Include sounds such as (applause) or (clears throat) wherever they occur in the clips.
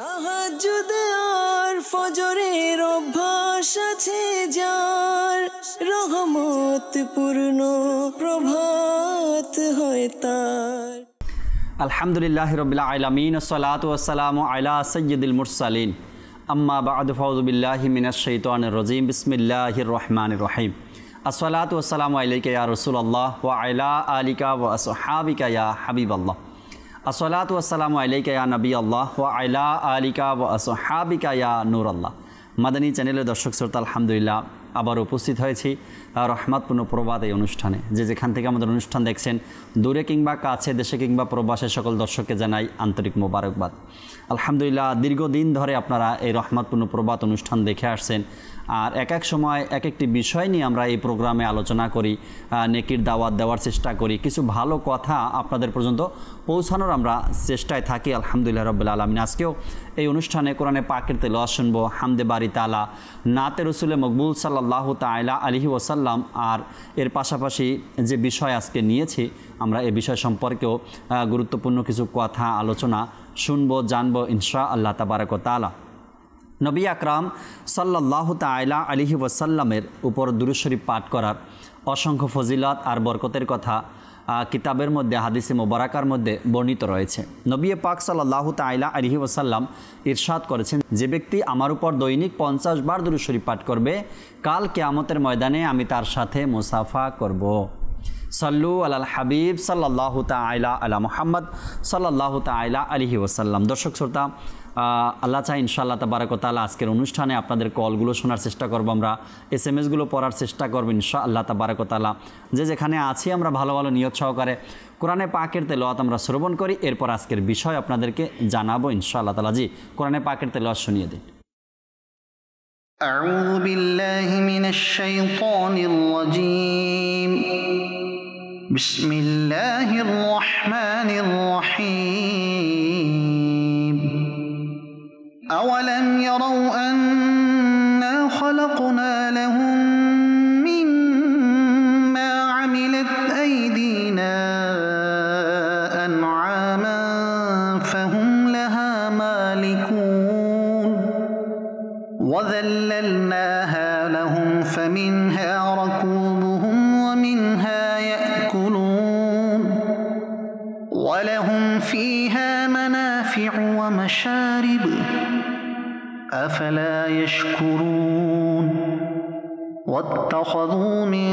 তাহাজ্জুদ আর ফজরের অভ্যাস আছে যার রহমত পূর্ণ প্রভাত হয় তার। আলহামদুলিল্লাহ রবিল্লা আলমিন সালাত ওসালাম আলা সৈয়দুল মুরসালিন। আম্মা বাদ ফৌজবিল্লাহ মিনাশৈতান রজিম। বিসমিল্লাহ রহমান রহিম। আসসালাত ওসালাম আলাইকা ইয়া রসুল আল্লাহ ও আলা আলিকা ও আসহাবিকা ইয়া হাবিব আল্লাহ আসসালাত ওসালাম আলাইকা ইয়া নবী আল্লাহ ও আলা আলিকা ও আসহাবিকা ইয়া নূর আল্লাহ মাদানী চ্যানেলের দর্শক শ্রোতা আলহামদুলিল্লাহ আবার উপস্থিত হয়েছি রহমাতপূর্ণ প্রবাদ এই অনুষ্ঠানে। যে যেখান থেকে আমাদের অনুষ্ঠান দেখছেন, দূরে কিংবা কাছে, দেশে কিংবা প্রবাসের সকল দর্শককে জানাই আন্তরিক মোবারকবাদ। আলহামদুলিল্লাহ, দীর্ঘদিন ধরে আপনারা এই রহমাতপূর্ণ প্রবাদ অনুষ্ঠান দেখে আসছেন। আর এক এক সময় এক একটি বিষয় নিয়ে আমরা এই প্রোগ্রামে আলোচনা করি নেকির দাওয়াত দেওয়ার চেষ্টা করি। কিছু ভালো কথা আপনাদের পর্যন্ত পৌঁছানোর আমরা চেষ্টায় থাকি, আলহামদুলিল্লাহ রব্বুল্লা আলমিন। আজকেও এই অনুষ্ঠানে কোরআনে পাকের তেল শুনব। হামদে বাড়ি তালা। নাতে রসুলে মকবুল সাল্লাহ তাইলা আলহি ওসাল্লাম আর এর পাশাপাশি যে বিষয় আজকে নিয়েছি, আমরা এ বিষয় সম্পর্কেও গুরুত্বপূর্ণ কিছু কথা, আলোচনা শুনব, জানব ইনশা আল্লাহ তাবারক তালা নবী আকরাম সাল্লাহ তাইলা আলিহি ওয়াসাল্লামের উপর দুরুশরীফ পাঠ করার অসংখ্য ফজিলত আর বরকতের কথা কিতাবের মধ্যে, হাদিসে মোবারাকার মধ্যে বর্ণিত রয়েছে নবী পাক সাল্লাহ তাইলা আলিহি ওসাল্লাম ইরশাদ করেছেন, যে ব্যক্তি আমার উপর দৈনিক পঞ্চাশ বার দুরুশরীফ পাঠ করবে, কাল কেয়ামতের ময়দানে আমি তার সাথে মুসাফা করব। সাল্লু আল হাবিব সাল্লাহ তাইলা আলা মোহাম্মদ সাল্লাহ তাইলা আলিহি ওসাল্লাম দর্শক, শ্রোতা আল্লাহ চাই ইনশাআল্লাহ তাবারকতালা আজকের অনুষ্ঠানে আপনাদের কলগুলো শোনার চেষ্টা করবো আমরা এস এম এসগুলো পড়ার চেষ্টা করবো ইনশা আল্লাহ তাবারকতালা যে যেখানে আছি আমরা ভালো ভালো নিয়ত সহকারে কোরআনে পাকের তেলোয়াত আমরা শ্রবণ করি এরপর আজকের বিষয় আপনাদেরকে জানাবো ইনশা আল্লাহ তালা জি কোরআনে পাকের তেলোয়াত শুনিয়ে দিন أعوذ بالله من الشيطان الرجيم بسم الله الرحمن الرحيم يروا أنا أفلا يشكرون واتخذوا من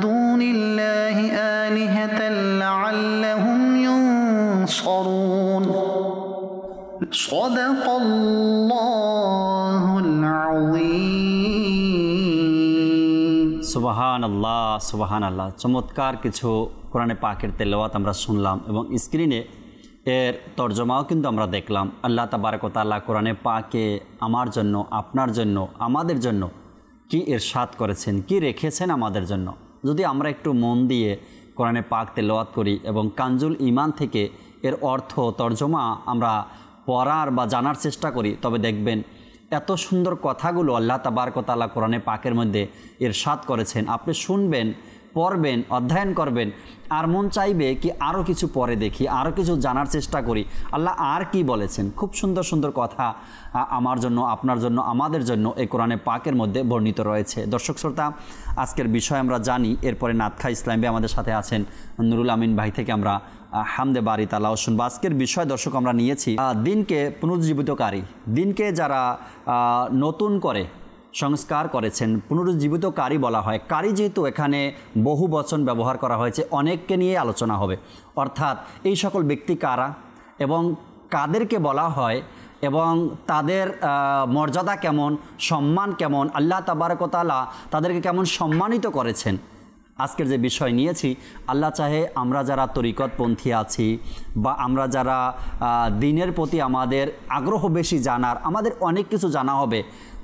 دون الله آلهة لعلهم ينصرون صدق الله العظيم সুবাহান আল্লাহ সুবাহান আল্লাহ চমৎকার কিছু কোরআনে পাকের তেলাওয়াত আমরা শুনলাম এবং স্ক্রিনে এর তর্জমাও কিন্তু আমরা দেখলাম। আল্লাহ তাবারকতাল্লাহ কোরআনে পাকে আমার জন্য, আপনার জন্য, আমাদের জন্য কি এর সাত করেছেন, কি রেখেছেন আমাদের জন্য? যদি আমরা একটু মন দিয়ে কোরআনে পাক তেলাওয়াত করি এবং কাঞ্জুল ইমান থেকে এর অর্থ, তর্জমা আমরা পড়ার বা জানার চেষ্টা করি, তবে দেখবেন এত সুন্দর কথাগুলো আল্লাহ তাবারকতাল্লাহ কোরআনে পাকের মধ্যে এর সাত করেছেন। আপনি শুনবেন পড়বেন, অধ্যয়ন করবেন, আর মন চাইবে কি আরও কিছু পরে দেখি আরও কিছু জানার চেষ্টা করি। আল্লাহ আর কি বলেছেন? খুব সুন্দর সুন্দর কথা আমার জন্য, আপনার জন্য, আমাদের জন্য এই কোরআনে পাকের মধ্যে বর্ণিত রয়েছে। দর্শক শ্রোতা, আজকের বিষয় আমরা জানি, এরপরে নাতখা ইসলামী আমাদের সাথে আছেন নুরুল আমিন ভাই থেকে আমরা হামদে বাড়ি তালাও শুনব। আজকের বিষয় দর্শক আমরা নিয়েছি দিনকে পুনরুজ্জীবিতকারী। দিনকে যারা নতুন করে সংস্কার করেছেন। পুনরুজ্জীবিত পুনরুজ্জীবিতকারী বলা হয়। কারি যেহেতু এখানে বহু বচন ব্যবহার করা হয়েছে, অনেককে নিয়ে আলোচনা হবে। অর্থাৎ এই সকল ব্যক্তি কারা এবং কাদেরকে বলা হয় এবং তাদের মর্যাদা কেমন, সম্মান কেমন, আল্লাহ তাবারকতালা তাদেরকে কেমন সম্মানিত করেছেন? আজকের যে বিষয় নিয়েছি, আল্লাহ চাহে আমরা যারা তরিকতপন্থী আছি বা আমরা যারা দিনের প্রতি আমাদের আগ্রহ বেশি জানার, আমাদের অনেক কিছু জানা হবে।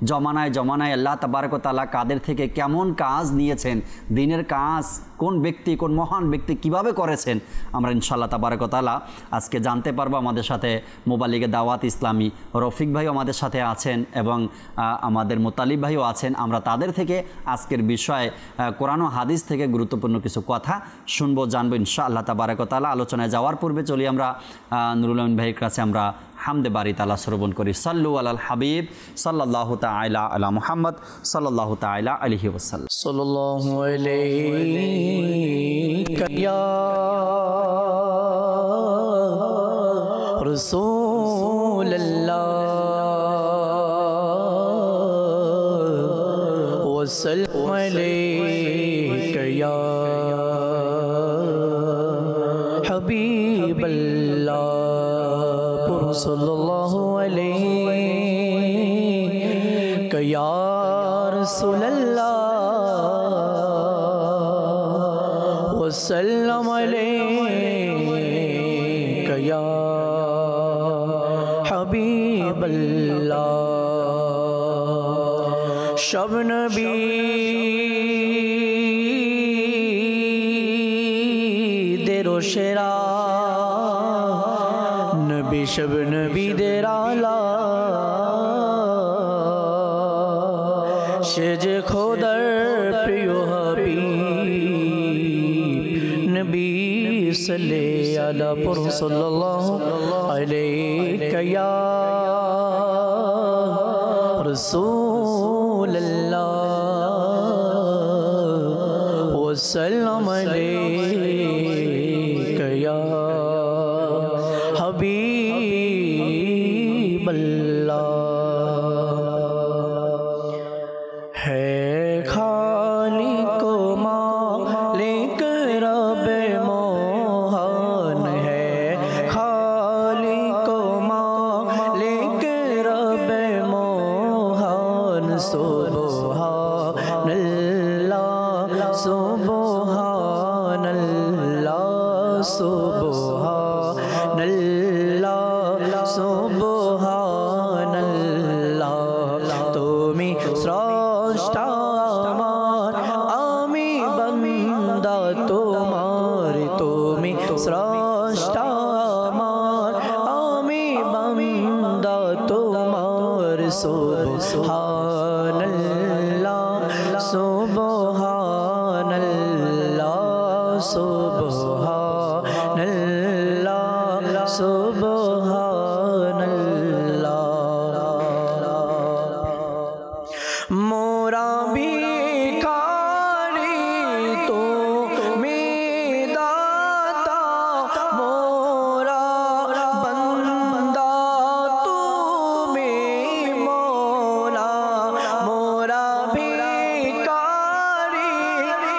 জমানায় জমানায় আল্লাহ তাবারকতালা কাদের থেকে কেমন কাজ নিয়েছেন? দিনের কাজ, কোন ব্যক্তি, কোন মহান ব্যক্তি কীভাবে করেছেন? আমরা ইনশাল্লাহ তাবারকতালা আজকে জানতে পারব আমাদের সাথে মোবালিগে দাওয়াত ইসলামী রফিক ভাইও আমাদের সাথে আছেন এবং আমাদের মোতালিব ভাইও আছেন। আমরা তাদের থেকে আজকের বিষয়ে কোরআন হাদিস থেকে গুরুত্বপূর্ণ কিছু কথা শুনব, জানব ইনশা আল্লাহ তাবারকতালা আলোচনায় যাওয়ার পূর্বে চলি আমরা নুরুল ভাইয়ের কাছে আমরা حمد باری تعالی سربون کری صلو علی الحبیب صلی اللہ تعالی علی محمد صلى الله تعالی علیہ وسلم صلی اللہ علیہ یا رسول الله وسلم علیہ یا رسول اللہ صلى الله عليك يا رسول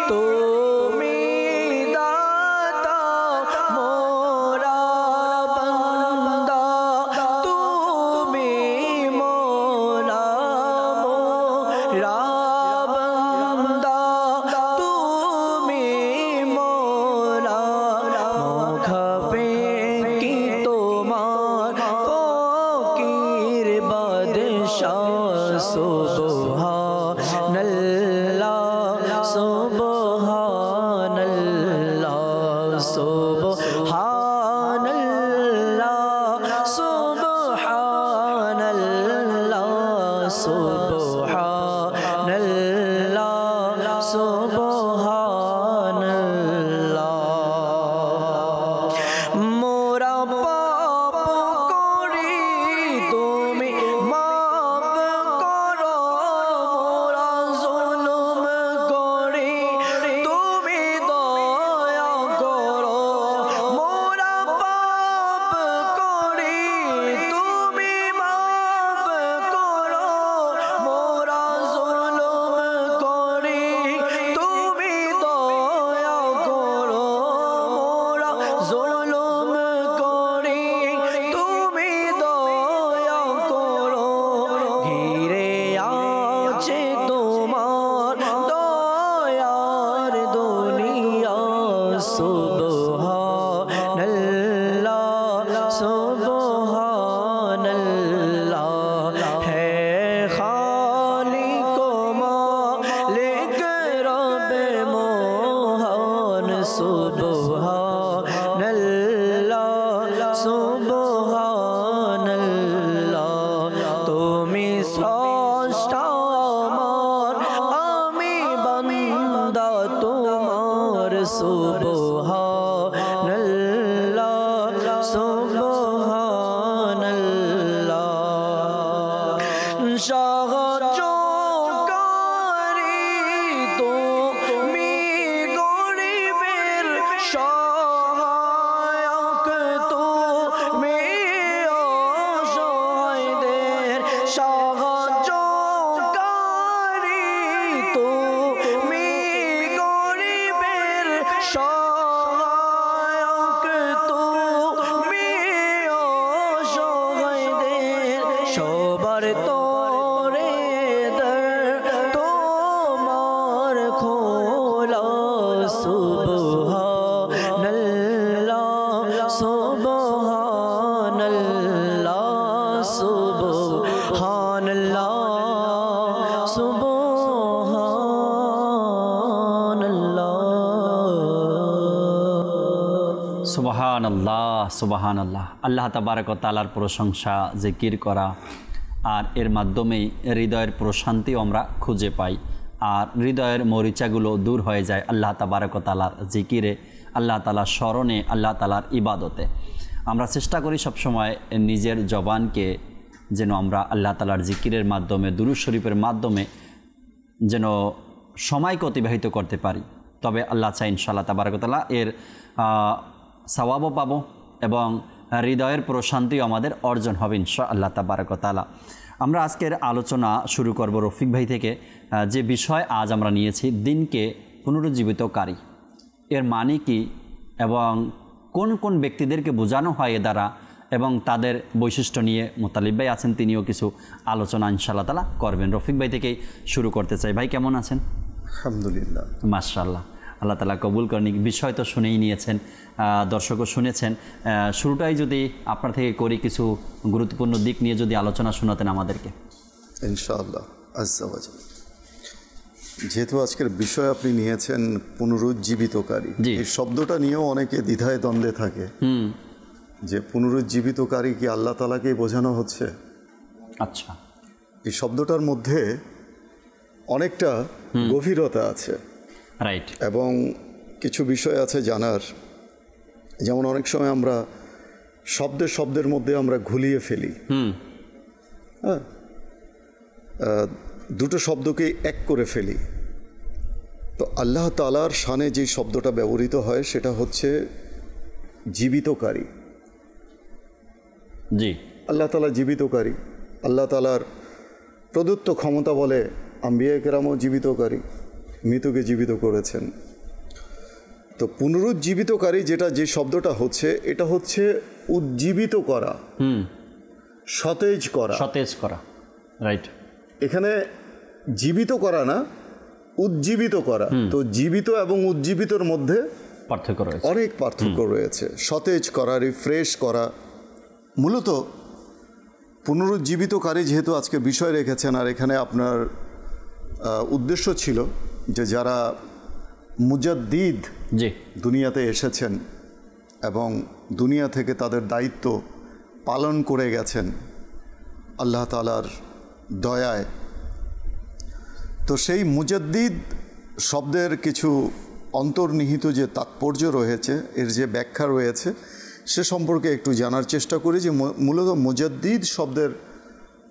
तो সুবাহান আল্লাহ আল্লাহ তাবারক তালার প্রশংসা, জিকির করা, আর এর মাধ্যমেই হৃদয়ের প্রশান্তিও আমরা খুঁজে পাই। আর হৃদয়ের মরিচাগুলো দূর হয়ে যায় আল্লাহ তাবারক তালার জিকিরে, আল্লাহ তালার স্মরণে, আল্লাহ তালার ইবাদতে। আমরা চেষ্টা করি সবসময় নিজের জবানকে যেন আমরা আল্লাহ তালার জিকিরের মাধ্যমে দুরু শরীফের মাধ্যমে যেন সময়কে অতিবাহিত করতে পারি। তবে আল্লাহ চাই ইনশাল্লাহ তাবারকতালা এর সওয়াবও পাবো। এবং হৃদয়ের প্রশান্তিও আমাদের অর্জন হবে ইনশা আল্লাহ তাবারকতালা আমরা আজকের আলোচনা শুরু করব রফিক ভাই থেকে যে বিষয় আজ আমরা নিয়েছি দিনকে পুনরুজ্জীবিতকারী এর মানে কি এবং কোন কোন ব্যক্তিদেরকে বোঝানো হয় এ দ্বারা এবং তাদের বৈশিষ্ট্য নিয়ে মোতালিব ভাই আছেন তিনিও কিছু আলোচনা ইনশাল্লাহ তালা করবেন। রফিক ভাই থেকেই শুরু করতে চাই। ভাই কেমন আছেন? আলহামদুলিল্লাহ। মাশাল্লাহ আল্লাহ তালা কবুল করেন বিষয় তো শুনেই নিয়েছেন দর্শকও শুনেছেন। শুরুটাই যদি আপনার থেকে করি কিছু গুরুত্বপূর্ণ দিক নিয়ে যদি আলোচনা শোনাতেন আমাদেরকে। ইনশাআল্লাহ যেহেতু আজকের বিষয় আপনি নিয়েছেন পুনরুজ্জীবিতকারী। এই শব্দটা নিয়েও অনেকে দ্বিধায় দ্বন্দ্বে থাকে। যে পুনরুজ্জীবিতকারী কি আল্লাহ তালাকেই বোঝানো হচ্ছে? আচ্ছা। এই শব্দটার মধ্যে অনেকটা গভীরতা আছে। রাইট এবং কিছু বিষয় আছে জানার। যেমন অনেক সময় আমরা শব্দের শব্দের মধ্যে আমরা ঘুলিয়ে ফেলি। হ্যাঁ? দুটো শব্দকে এক করে ফেলি। তো আল্লাহ তালার শানে যে শব্দটা ব্যবহৃত হয় সেটা হচ্ছে জীবিতকারী। জি। আল্লাহ তালা জীবিতকারী। আল্লাহ তালার প্রদত্ত ক্ষমতা বলে আম্বিয়া কেরামও জীবিতকারী। মৃতকে জীবিত করেছেন। তো পুনরুজ্জীবিতকারী যেটা যে শব্দটা হচ্ছে এটা হচ্ছে উজ্জীবিত করা সতেজ করা। সতেজ করা রাইট এখানে জীবিত করা না উজ্জীবিত করা। তো জীবিত এবং উজ্জীবিতর মধ্যে পার্থক্য রয়েছে। অনেক পার্থক্য রয়েছে। সতেজ করা রিফ্রেশ করা। মূলত পুনরুজ্জীবিতকারী যেহেতু আজকে বিষয় রেখেছেন আর এখানে আপনার উদ্দেশ্য ছিল যে যারা মুজাদ্দিদ জি। দুনিয়াতে এসেছেন এবং দুনিয়া থেকে তাদের দায়িত্ব পালন করে গেছেন আল্লাহ তালার দয়ায়। তো সেই মুজাদ্দিদ শব্দের কিছু অন্তর্নিহিত যে তাৎপর্য রয়েছে এর যে ব্যাখ্যা রয়েছে সে সম্পর্কে একটু জানার চেষ্টা করি যে মূলত মুজাদ্দিদ শব্দের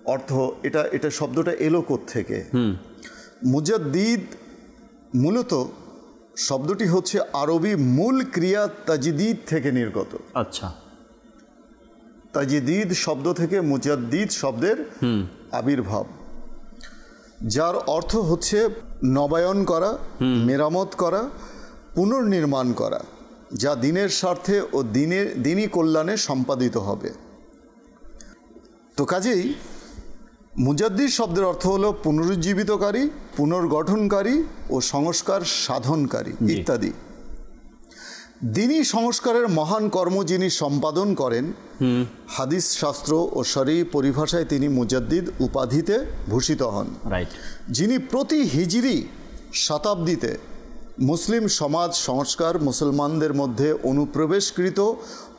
অর্থ এটা এটা শব্দটা এলো থেকে মুজাদ্দিদ মূলত শব্দটি হচ্ছে আরবি মূল ক্রিয়া তাজিদিদ থেকে নির্গত। আচ্ছা। তাজিদিদ শব্দ থেকে মুজাদ্দিদ শব্দের আবির্ভাব যার অর্থ হচ্ছে নবায়ন করা মেরামত করা পুনর্নির্মাণ করা যা দিনের স্বার্থে ও দিনের দিনই কল্যাণে সম্পাদিত হবে। তো কাজেই মুজাদ্দিদ শব্দের অর্থ হলো পুনরুজ্জীবিতকারী পুনর্গঠনকারী ও সংস্কার সাধনকারী ইত্যাদি। দিনই সংস্কারের মহান কর্ম যিনি সম্পাদন করেন হাদিস শাস্ত্র ও শরী পরিভাষায় তিনি মুজাদ্দিদ উপাধিতে ভূষিত হন। যিনি প্রতি হিজরি শতাব্দীতে মুসলিম সমাজ সংস্কার মুসলমানদের মধ্যে অনুপ্রবেশকৃত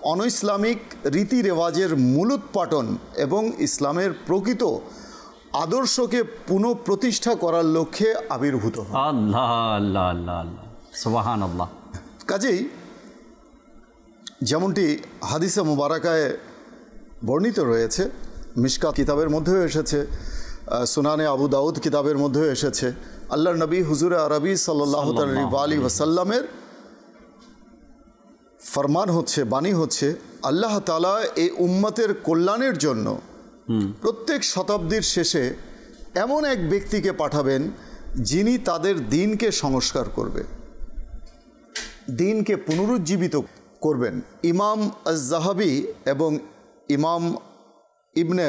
অনইসলামিক রীতি রেওয়াজের মূলোৎপাটন এবং ইসলামের প্রকৃত আদর্শকে পুনঃপ্রতিষ্ঠা করার লক্ষ্যে আবির্ভূত আল্লাহ আল্লাহ আল্লাহ আল্লাহ। সুবাহান আল্লাহ কাজেই যেমনটি হাদিসা মুবারাকায় বর্ণিত রয়েছে মিশকা কিতাবের মধ্যেও এসেছে সুনানে আবু দাউদ কিতাবের মধ্যেও এসেছে আল্লাহ নবী হুজুর আরবি সাল্লাহ আলী ওয়াসাল্লামের ফরমান হচ্ছে বাণী হচ্ছে আল্লাহ তালা এই উম্মতের কল্যাণের জন্য প্রত্যেক শতাব্দীর শেষে এমন এক ব্যক্তিকে পাঠাবেন যিনি তাদের দিনকে সংস্কার করবে, দিনকে পুনরুজ্জীবিত করবেন। ইমাম জাহাবি এবং ইমাম ইবনে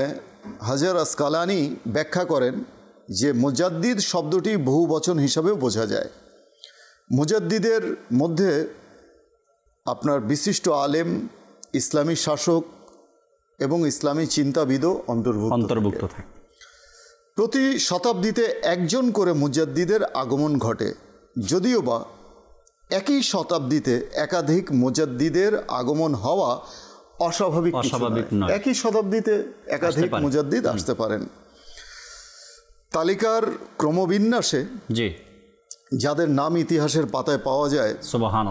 হাজার আসকালানি ব্যাখ্যা করেন যে মুজাদ্দিদ শব্দটি বহু বচন হিসাবেও বোঝা যায়। মুজাদ্দিদের মধ্যে আপনার বিশিষ্ট আলেম, ইসলামী শাসক এবং ইসলামী চিন্তাবিদও অন্তর্ভুক্ত অন্তর্ভুক্ত থাকে। প্রতি শতাব্দীতে একজন করে মুজাদ্দিদের আগমন ঘটে। যদিও বা একই শতাব্দীতে একাধিক মুজাদ্দিদের আগমন হওয়া অস্বাভাবিক অস্বাভাবিক। একই শতাব্দীতে একাধিক। মুজাদ্দিদ আসতে পারেন। তালিকার ক্রমবিন্যাসে জি। যাদের নাম ইতিহাসের পাতায় পাওয়া যায়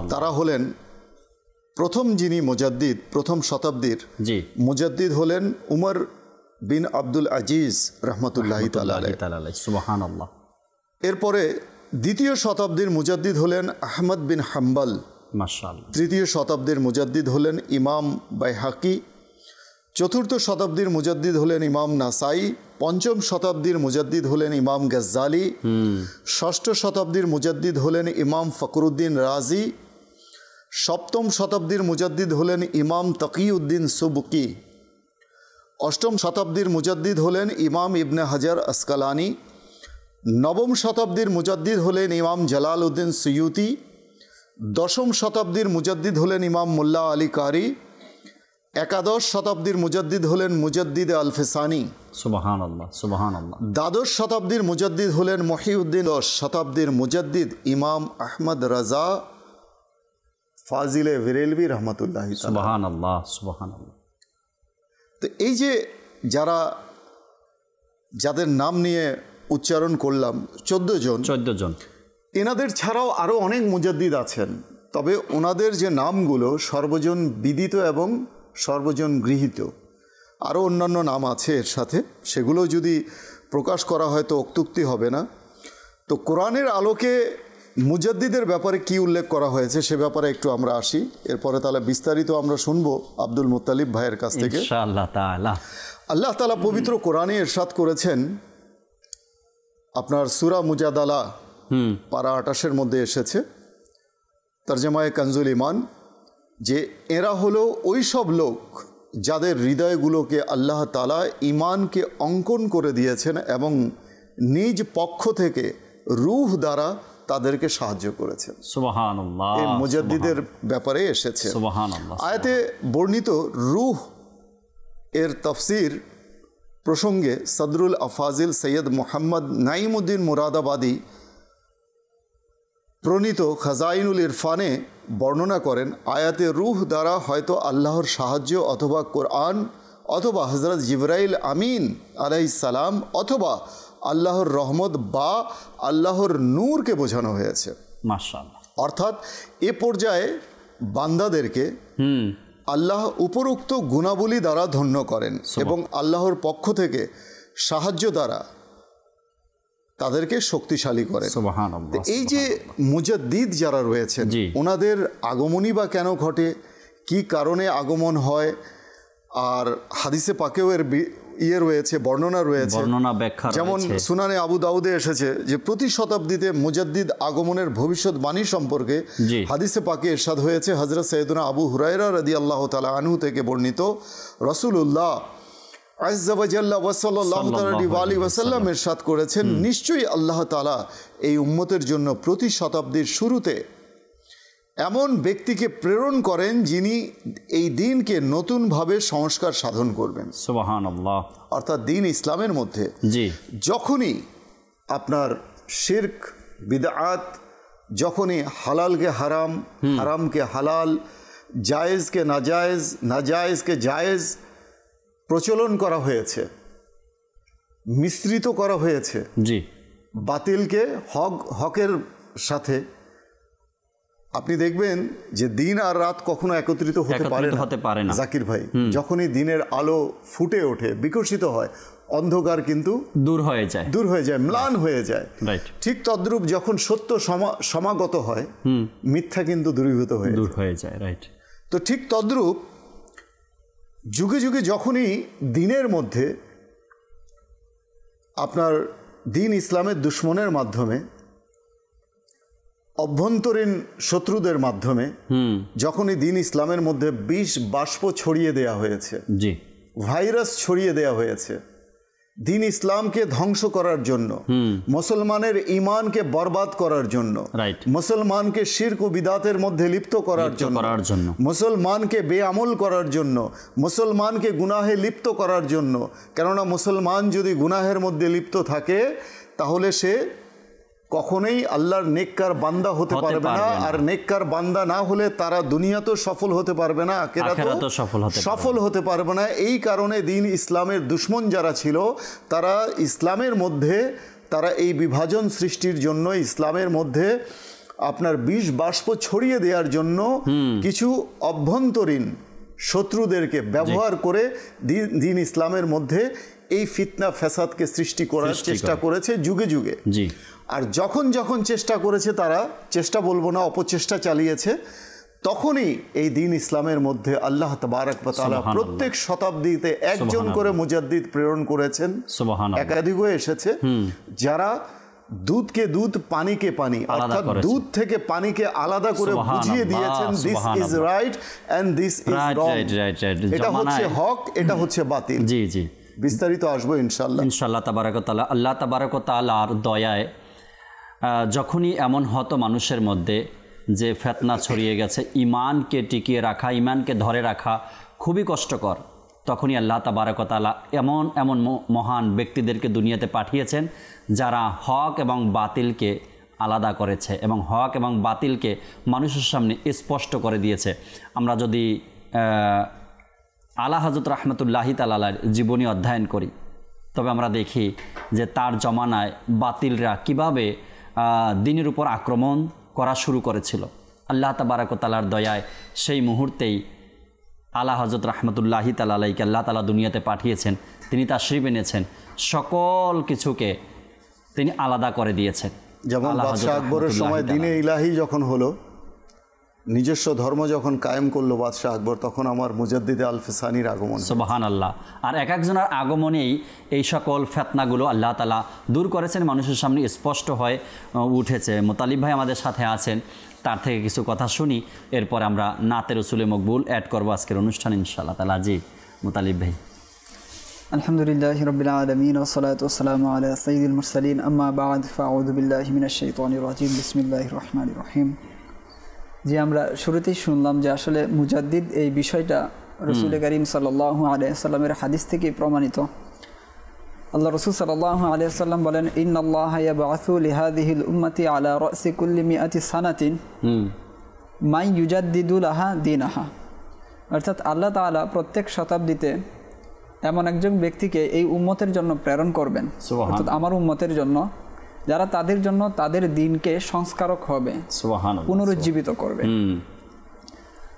তারা হলেন প্রথম যিনি মুজাদ্দিদ প্রথম শতাব্দীর জি। মুজাদ্দিদ হলেন উমর বিন আব্দুল আজিজ রহমতুল্লাহ এরপরে দ্বিতীয় শতাব্দীর মুজাদ্দিদ হলেন আহমদ বিন হাম্বাল। তৃতীয় শতাব্দীর মুজাদ্দিদ হলেন ইমাম বাইহাকি। চতুর্থ শতাব্দীর মুজাদ্দিদ হলেন ইমাম নাসাই। পঞ্চম শতাব্দীর মুজাদ্দিদ হলেন ইমাম গজ্জালি। ষষ্ঠ শতাব্দীর মুজাদ্দিদ হলেন ইমাম ফকরুদ্দিন রাজি। সপ্তম শতাব্দীর মুজাদ্দিদ হলেন ইমাম তকিউদ্দিন সুবকি। অষ্টম শতাব্দীর মুজাদ্দিদ হলেন ইমাম ইবনে হাজার আসকালানি। নবম শতাব্দীর মুজাদ্দিদ হলেন ইমাম জালাল উদ্দিন সৈয়ুতি। দশম শতাব্দীর মুজাদ্দিদ হলেন ইমাম মোল্লা আলী কারি। একাদশ শতাব্দীর মুজাদ্দিদ হলেন মুজাদ্দিদ আলফেসানি। দ্বাদশ শতাব্দীর মুজাদ্দিদ হলেন মহিউদ্দিন। দশ শতাব্দীর মুজাদ্দিদ ইমাম আহমদ রাজা। ফাজিলে ভিরেলভি রহমতুল্লাহ সুবাহান আল্লাহ সুবাহান আল্লাহ তো এই যে যারা যাদের নাম নিয়ে উচ্চারণ করলাম চোদ্দ জন। চোদ্দ জন। এনাদের ছাড়াও আরও অনেক মুজাদ্দিদ আছেন তবে ওনাদের যে নামগুলো সর্বজন বিদিত এবং সর্বজন গৃহীত। আরও অন্যান্য নাম আছে এর সাথে সেগুলো যদি প্রকাশ করা হয় তো অক্তুক্তি হবে না। তো কোরআনের আলোকে মুজাদ্দিদের ব্যাপারে কি উল্লেখ করা হয়েছে সে ব্যাপারে একটু আমরা আসি। এরপরে তাহলে বিস্তারিত আমরা শুনব আব্দুল মুত্তালিব ভাইয়ের কাছ থেকে। আল্লাহ তালা পবিত্র কোরআনে এরশাদ করেছেন আপনার সুরা মুজাদালা হুম। পারা আটাশের মধ্যে এসেছে তর্জমায় কানজুল ইমান যে এরা হলো ওই সব লোক যাদের হৃদয়গুলোকে আল্লাহ তালা ইমানকে অঙ্কন করে দিয়েছেন এবং নিজ পক্ষ থেকে রুহ দ্বারা তাদেরকে সাহায্য করেছেন এই মুজাদ্দিদের ব্যাপারে এসেছে। আয়াতে বর্ণিত রুহ এর তফসির প্রসঙ্গে সদরুল আফাজিল সৈয়দ মোহাম্মদ নাইমুদ্দিন মুরাদাবাদী প্রণীত খাজাইনুল ইরফানে বর্ণনা করেন আয়াতে রুহ দ্বারা হয়তো আল্লাহর সাহায্য অথবা কোরআন অথবা হজরত জিবরাইল আমিন আলাইসালাম অথবা আল্লাহর রহমত বা আল্লাহর নূরকে বোঝানো হয়েছে। অর্থাৎ এ পর্যায়ে বান্দাদেরকে আল্লাহ উপরোক্ত গুণাবলী দ্বারা ধন্য করেন এবং আল্লাহর পক্ষ থেকে সাহায্য দ্বারা তাদেরকে শক্তিশালী করে এই যে মুজাদ্দিদ যারা রয়েছেন ওনাদের আগমনই বা কেন ঘটে? কি কারণে আগমন হয়? আর হাদিসে পাকেও এর বি- ইয়ে রয়েছে বর্ণনা রয়েছে। বর্ণনা ব্যাখ্যা যেমন সুনানে আবু দাউদে এসেছে যে প্রতি শতাব্দীতে মুজাদ্দিদ আগমনের ভবিষ্যৎবাণী সম্পর্কে হাদিসে পাকে এরশাদ হয়েছে। হজরত সৈয়দুনা আবু হুরাইরা রদি আল্লাহ তালা আনহু থেকে বর্ণিত রসুল্লাহ সাল্লাল্লাহু আলী ওয়াসাল্লাম এরশাদ করেছেন। নিশ্চয়ই আল্লাহ তালা এই উম্মতের জন্য প্রতি শতাব্দীর শুরুতে এমন ব্যক্তিকে প্রেরণ করেন যিনি এই দিনকে নতুনভাবে সংস্কার সাধন করবেন। অর্থাৎ দিন ইসলামের মধ্যে জি। যখনই আপনার শির্ক বিদআত যখনই হালালকে হারাম হারামকে হালাল জায়েজকে নাজায়েজ নাজায়েজকে জায়েজ প্রচলন করা হয়েছে মিশ্রিত করা হয়েছে জি। বাতিলকে হক হকের সাথে আপনি দেখবেন যে দিন আর রাত কখনো একত্রিত হতে পারে না। হতে পারে না। জাকির ভাই যখনই দিনের আলো ফুটে ওঠে বিকশিত হয় অন্ধকার কিন্তু দূর হয়ে যায়। দূর হয়ে যায় ম্লান হয়ে যায়। ঠিক তদ্রূপ যখন সত্য সমা- সমাগত হয় মিথ্যা কিন্তু দূরীভূত হয়ে দূর হয়ে যায় রাইট তো ঠিক তদ্রূপ যুগে যুগে যখনই দিনের মধ্যে আপনার দিন ইসলামের দুশ্মনের মাধ্যমে অভ্যন্তরীণ শত্রুদের মাধ্যমে যখনই দিন ইসলামের মধ্যে বিষ বাষ্প ছড়িয়ে দেয়া হয়েছে জি ভাইরাস ছড়িয়ে দেয়া হয়েছে দিন ইসলামকে ধ্বংস করার জন্য মুসলমানের ইমানকে বরবাদ করার জন্য. মুসলমানকে শির্ক ও বিদাতের মধ্যে লিপ্ত করার জন্য করার জন্য। মুসলমানকে বেআমল করার জন্য মুসলমানকে গুনাহে লিপ্ত করার জন্য কেননা মুসলমান যদি গুনাহের মধ্যে লিপ্ত থাকে তাহলে সে কখনোই আল্লাহর নেককার বান্দা হতে পারবে না। আর নেককার বান্দা না হলে তারা দুনিয়াতেও সফল হতে পারবে না আখেরাতেও সফল হতে পারবে না। সফল হতে পারবে না। এই কারণে দিন ইসলামের দুশ্মন যারা ছিল তারা ইসলামের মধ্যে তারা এই বিভাজন সৃষ্টির জন্য ইসলামের মধ্যে আপনার বিষ বাষ্প ছড়িয়ে দেওয়ার জন্য কিছু অভ্যন্তরীণ শত্রুদেরকে ব্যবহার করে দিন- দিন ইসলামের মধ্যে এই ফিতনা ফ্যাসাদকে সৃষ্টি করার চেষ্টা করেছে যুগে যুগে। আর যখন যখন চেষ্টা করেছে তারা চেষ্টা বলব না অপচেষ্টা চালিয়েছে তখনই এই দিন ইসলামের মধ্যে আল্লাহ তবারক সুবহানাল্লাহ। প্রত্যেক শতাব্দীতে একজন করে মুজাদ্দিদ প্রেরণ করেছেন। একাধিকও এসেছে। যারা দুধকে দুধ পানিকে পানি অর্থাৎ দুধ থেকে পানিকে আলাদা করে বুঝিয়ে দিয়েছেন this is right and this is wrong. এটা হচ্ছে হক এটা হচ্ছে বাতিল। জি জি। বিস্তারিত আসব ইনশাল্লাহ ইনশাল্লাহ তাবারকতালা আল্লাহ। তাবারকতালার দয়ায় আহ, যখনই এমন হতো মানুষের মধ্যে যে ফেতনা ছড়িয়ে গেছে, ইমানকে টিকিয়ে রাখা, ইমানকে ধরে রাখা খুবই কষ্টকর। তখনই আল্লাহ তাবারকতালা এমন এমন মহান ব্যক্তিদেরকে দুনিয়াতে পাঠিয়েছেন যারা হক এবং বাতিলকে আলাদা করেছে এবং হক এবং বাতিলকে মানুষের সামনে স্পষ্ট করে দিয়েছে। আমরা যদি আলা হজরত রহমতুল্লাহি তালালার জীবনী অধ্যয়ন করি, তবে আমরা দেখি যে তার জমানায় বাতিলরা কীভাবে দিনের উপর আক্রমণ করা শুরু করেছিল। আল্লাহ তাবারাকতালার দয়ায় সেই মুহূর্তেই আলা হজরত রহমতুল্লাহি তালাইকে আল্লাহ তালা দুনিয়াতে পাঠিয়েছেন। তিনি তার শ্রী এনেছেন। সকল কিছুকে তিনি আলাদা করে দিয়েছেন। যেমন সময় দিনে ইলাহি যখন হলো নিজস্ব ধর্ম যখন কায়েম করল বাদশাহ আকবর তখন আমার মুজাদ্দিদে আল সানির আগমন। সোবাহান আল্লাহ আর এক একজনের আগমনেই এই সকল ফেতনাগুলো আল্লাহ তালা দূর করেছেন মানুষের সামনে স্পষ্ট হয়ে উঠেছে। মোতালিব ভাই আমাদের সাথে আছেন তার থেকে কিছু কথা শুনি এরপর আমরা নাতের রসুলে মকবুল অ্যাড করব আজকের অনুষ্ঠান ইনশাআল্লাহ তালা জি মোতালিব ভাই। আলহামদুলিল্লাহ রবিল আলমিন ওসলাতাম আল্লাহ সঈদুল মুরসালিন। আম্মা বাদ ফাউদ্দুবিল্লাহমিন শৈতান রাজিম। বিসমিল্লাহ রহমান রহিম। যে আমরা শুরুতেই শুনলাম যে আসলে মুজাদ্দিদ এই বিষয়টা রসুল করিম সাল্লাহ আলিয়াল্লামের হাদিস থেকে প্রমাণিত। আল্লাহ রসুল সাল্লাহ আলিয়াল্লাম বলেন ইন আল্লাহ লিহাদিহিল উম্মতি আলা সানাতিন মাই ইউজাদ্দিদুল আহা দিন আহা অর্থাৎ আল্লাহ তাআলা প্রত্যেক শতাব্দীতে এমন একজন ব্যক্তিকে এই উম্মতের জন্য প্রেরণ করবেন। অর্থাৎ আমার উম্মতের জন্য যারা তাদের জন্য তাদের দিনকে সংস্কারক হবে পুনরুজ্জীবিত করবে।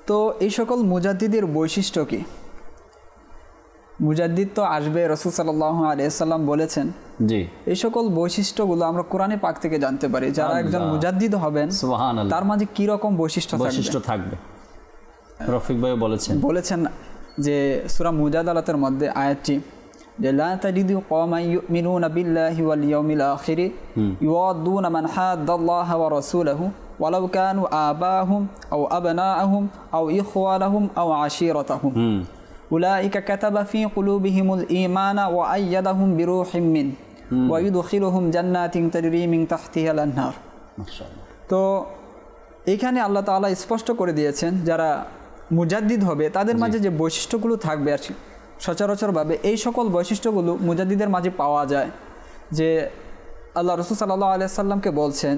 তো এই সকল মুজাদ্দিদের বৈশিষ্ট্য কি? মুজাদ্দিদ তো আসবে রসুল সাল্লাহ আলিয়াল্লাম বলেছেন। জি। এই সকল বৈশিষ্ট্যগুলো আমরা কোরআনে পাক থেকে জানতে পারি। যারা একজন মুজাদ্দিদ হবেন তার মাঝে কি রকম বৈশিষ্ট্য থাকবে? বৈশিষ্ট্য থাকবে। রফিক ভাই বলেছেন। বলেছেন যে সূরা মুজাদালাতের মধ্যে আয়াতটি যে লা তাজিদু কওমান ইউমিনুনা বিল্লাহি ওয়াল ইয়াউমিল আখির ইউয়াদুনা মান হাদ্দাল্লাহা ওয়া রাসূলাহু ওয়ালাউ কানু আবাহুম আও আবনাআহুম আও ইখওয়ানাহুম আও আশীরাতাহুম। উলাইকা কাতাবা ফি কুলুবিহিমুল ঈমানা ওয়া আইয়াদাহুম বিরূহিম মিন ওয়া ইউদখিলুহুম জান্নাতিন তাজরি মিন তাহতিহাল আনহার তো এখানে আল্লাহ তাআলা স্পষ্ট করে দিয়েছেন যারা মুজাদ্দিদ হবে তাদের মাঝে যে বৈশিষ্ট্যগুলো থাকবে আর সচরাচরভাবে এই সকল বৈশিষ্ট্যগুলো মুজাদ্দিদের মাঝে পাওয়া যায়। যে আল্লাহ রসুল সাল্লাহ আলিয়াল্লামকে বলছেন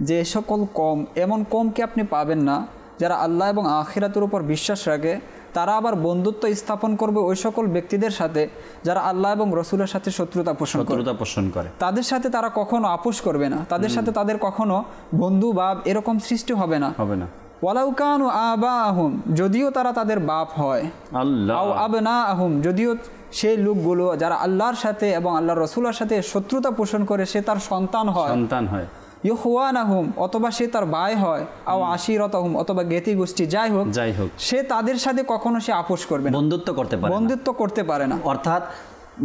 যে সকল কম এমন কমকে আপনি পাবেন না যারা আল্লাহ এবং আখিরাতের উপর বিশ্বাস রাখে। তারা আবার বন্ধুত্ব স্থাপন করবে ওই সকল ব্যক্তিদের সাথে যারা আল্লাহ এবং রসুলের সাথে শত্রুতা পোষণ করে। শত্রুতা পোষণ করে। তাদের সাথে তারা কখনো আপোষ করবে না। তাদের সাথে তাদের কখনো বন্ধু বা এরকম সৃষ্টি হবে না। হবে না। ওয়ালাউকানু আবা আহুম যদিও তারা তাদের বাপ হয়। আল্লাহ। আবনা আহুম যদিও সেই লোকগুলো যারা আল্লাহর সাথে এবং আল্লাহ রসুলের সাথে শত্রুতা পোষণ করে সে তার সন্তান হয়। সন্তান হয়। ইহুয়ান আহুম অথবা সে তার ভাই হয়। আও আশিরত আহুম অথবা জ্ঞাতি গোষ্ঠী যাই হোক যাই হোক। সে তাদের সাথে কখনো সে আপোষ করবে বন্ধুত্ব করতে পারে বন্ধুত্ব করতে পারে না। অর্থাৎ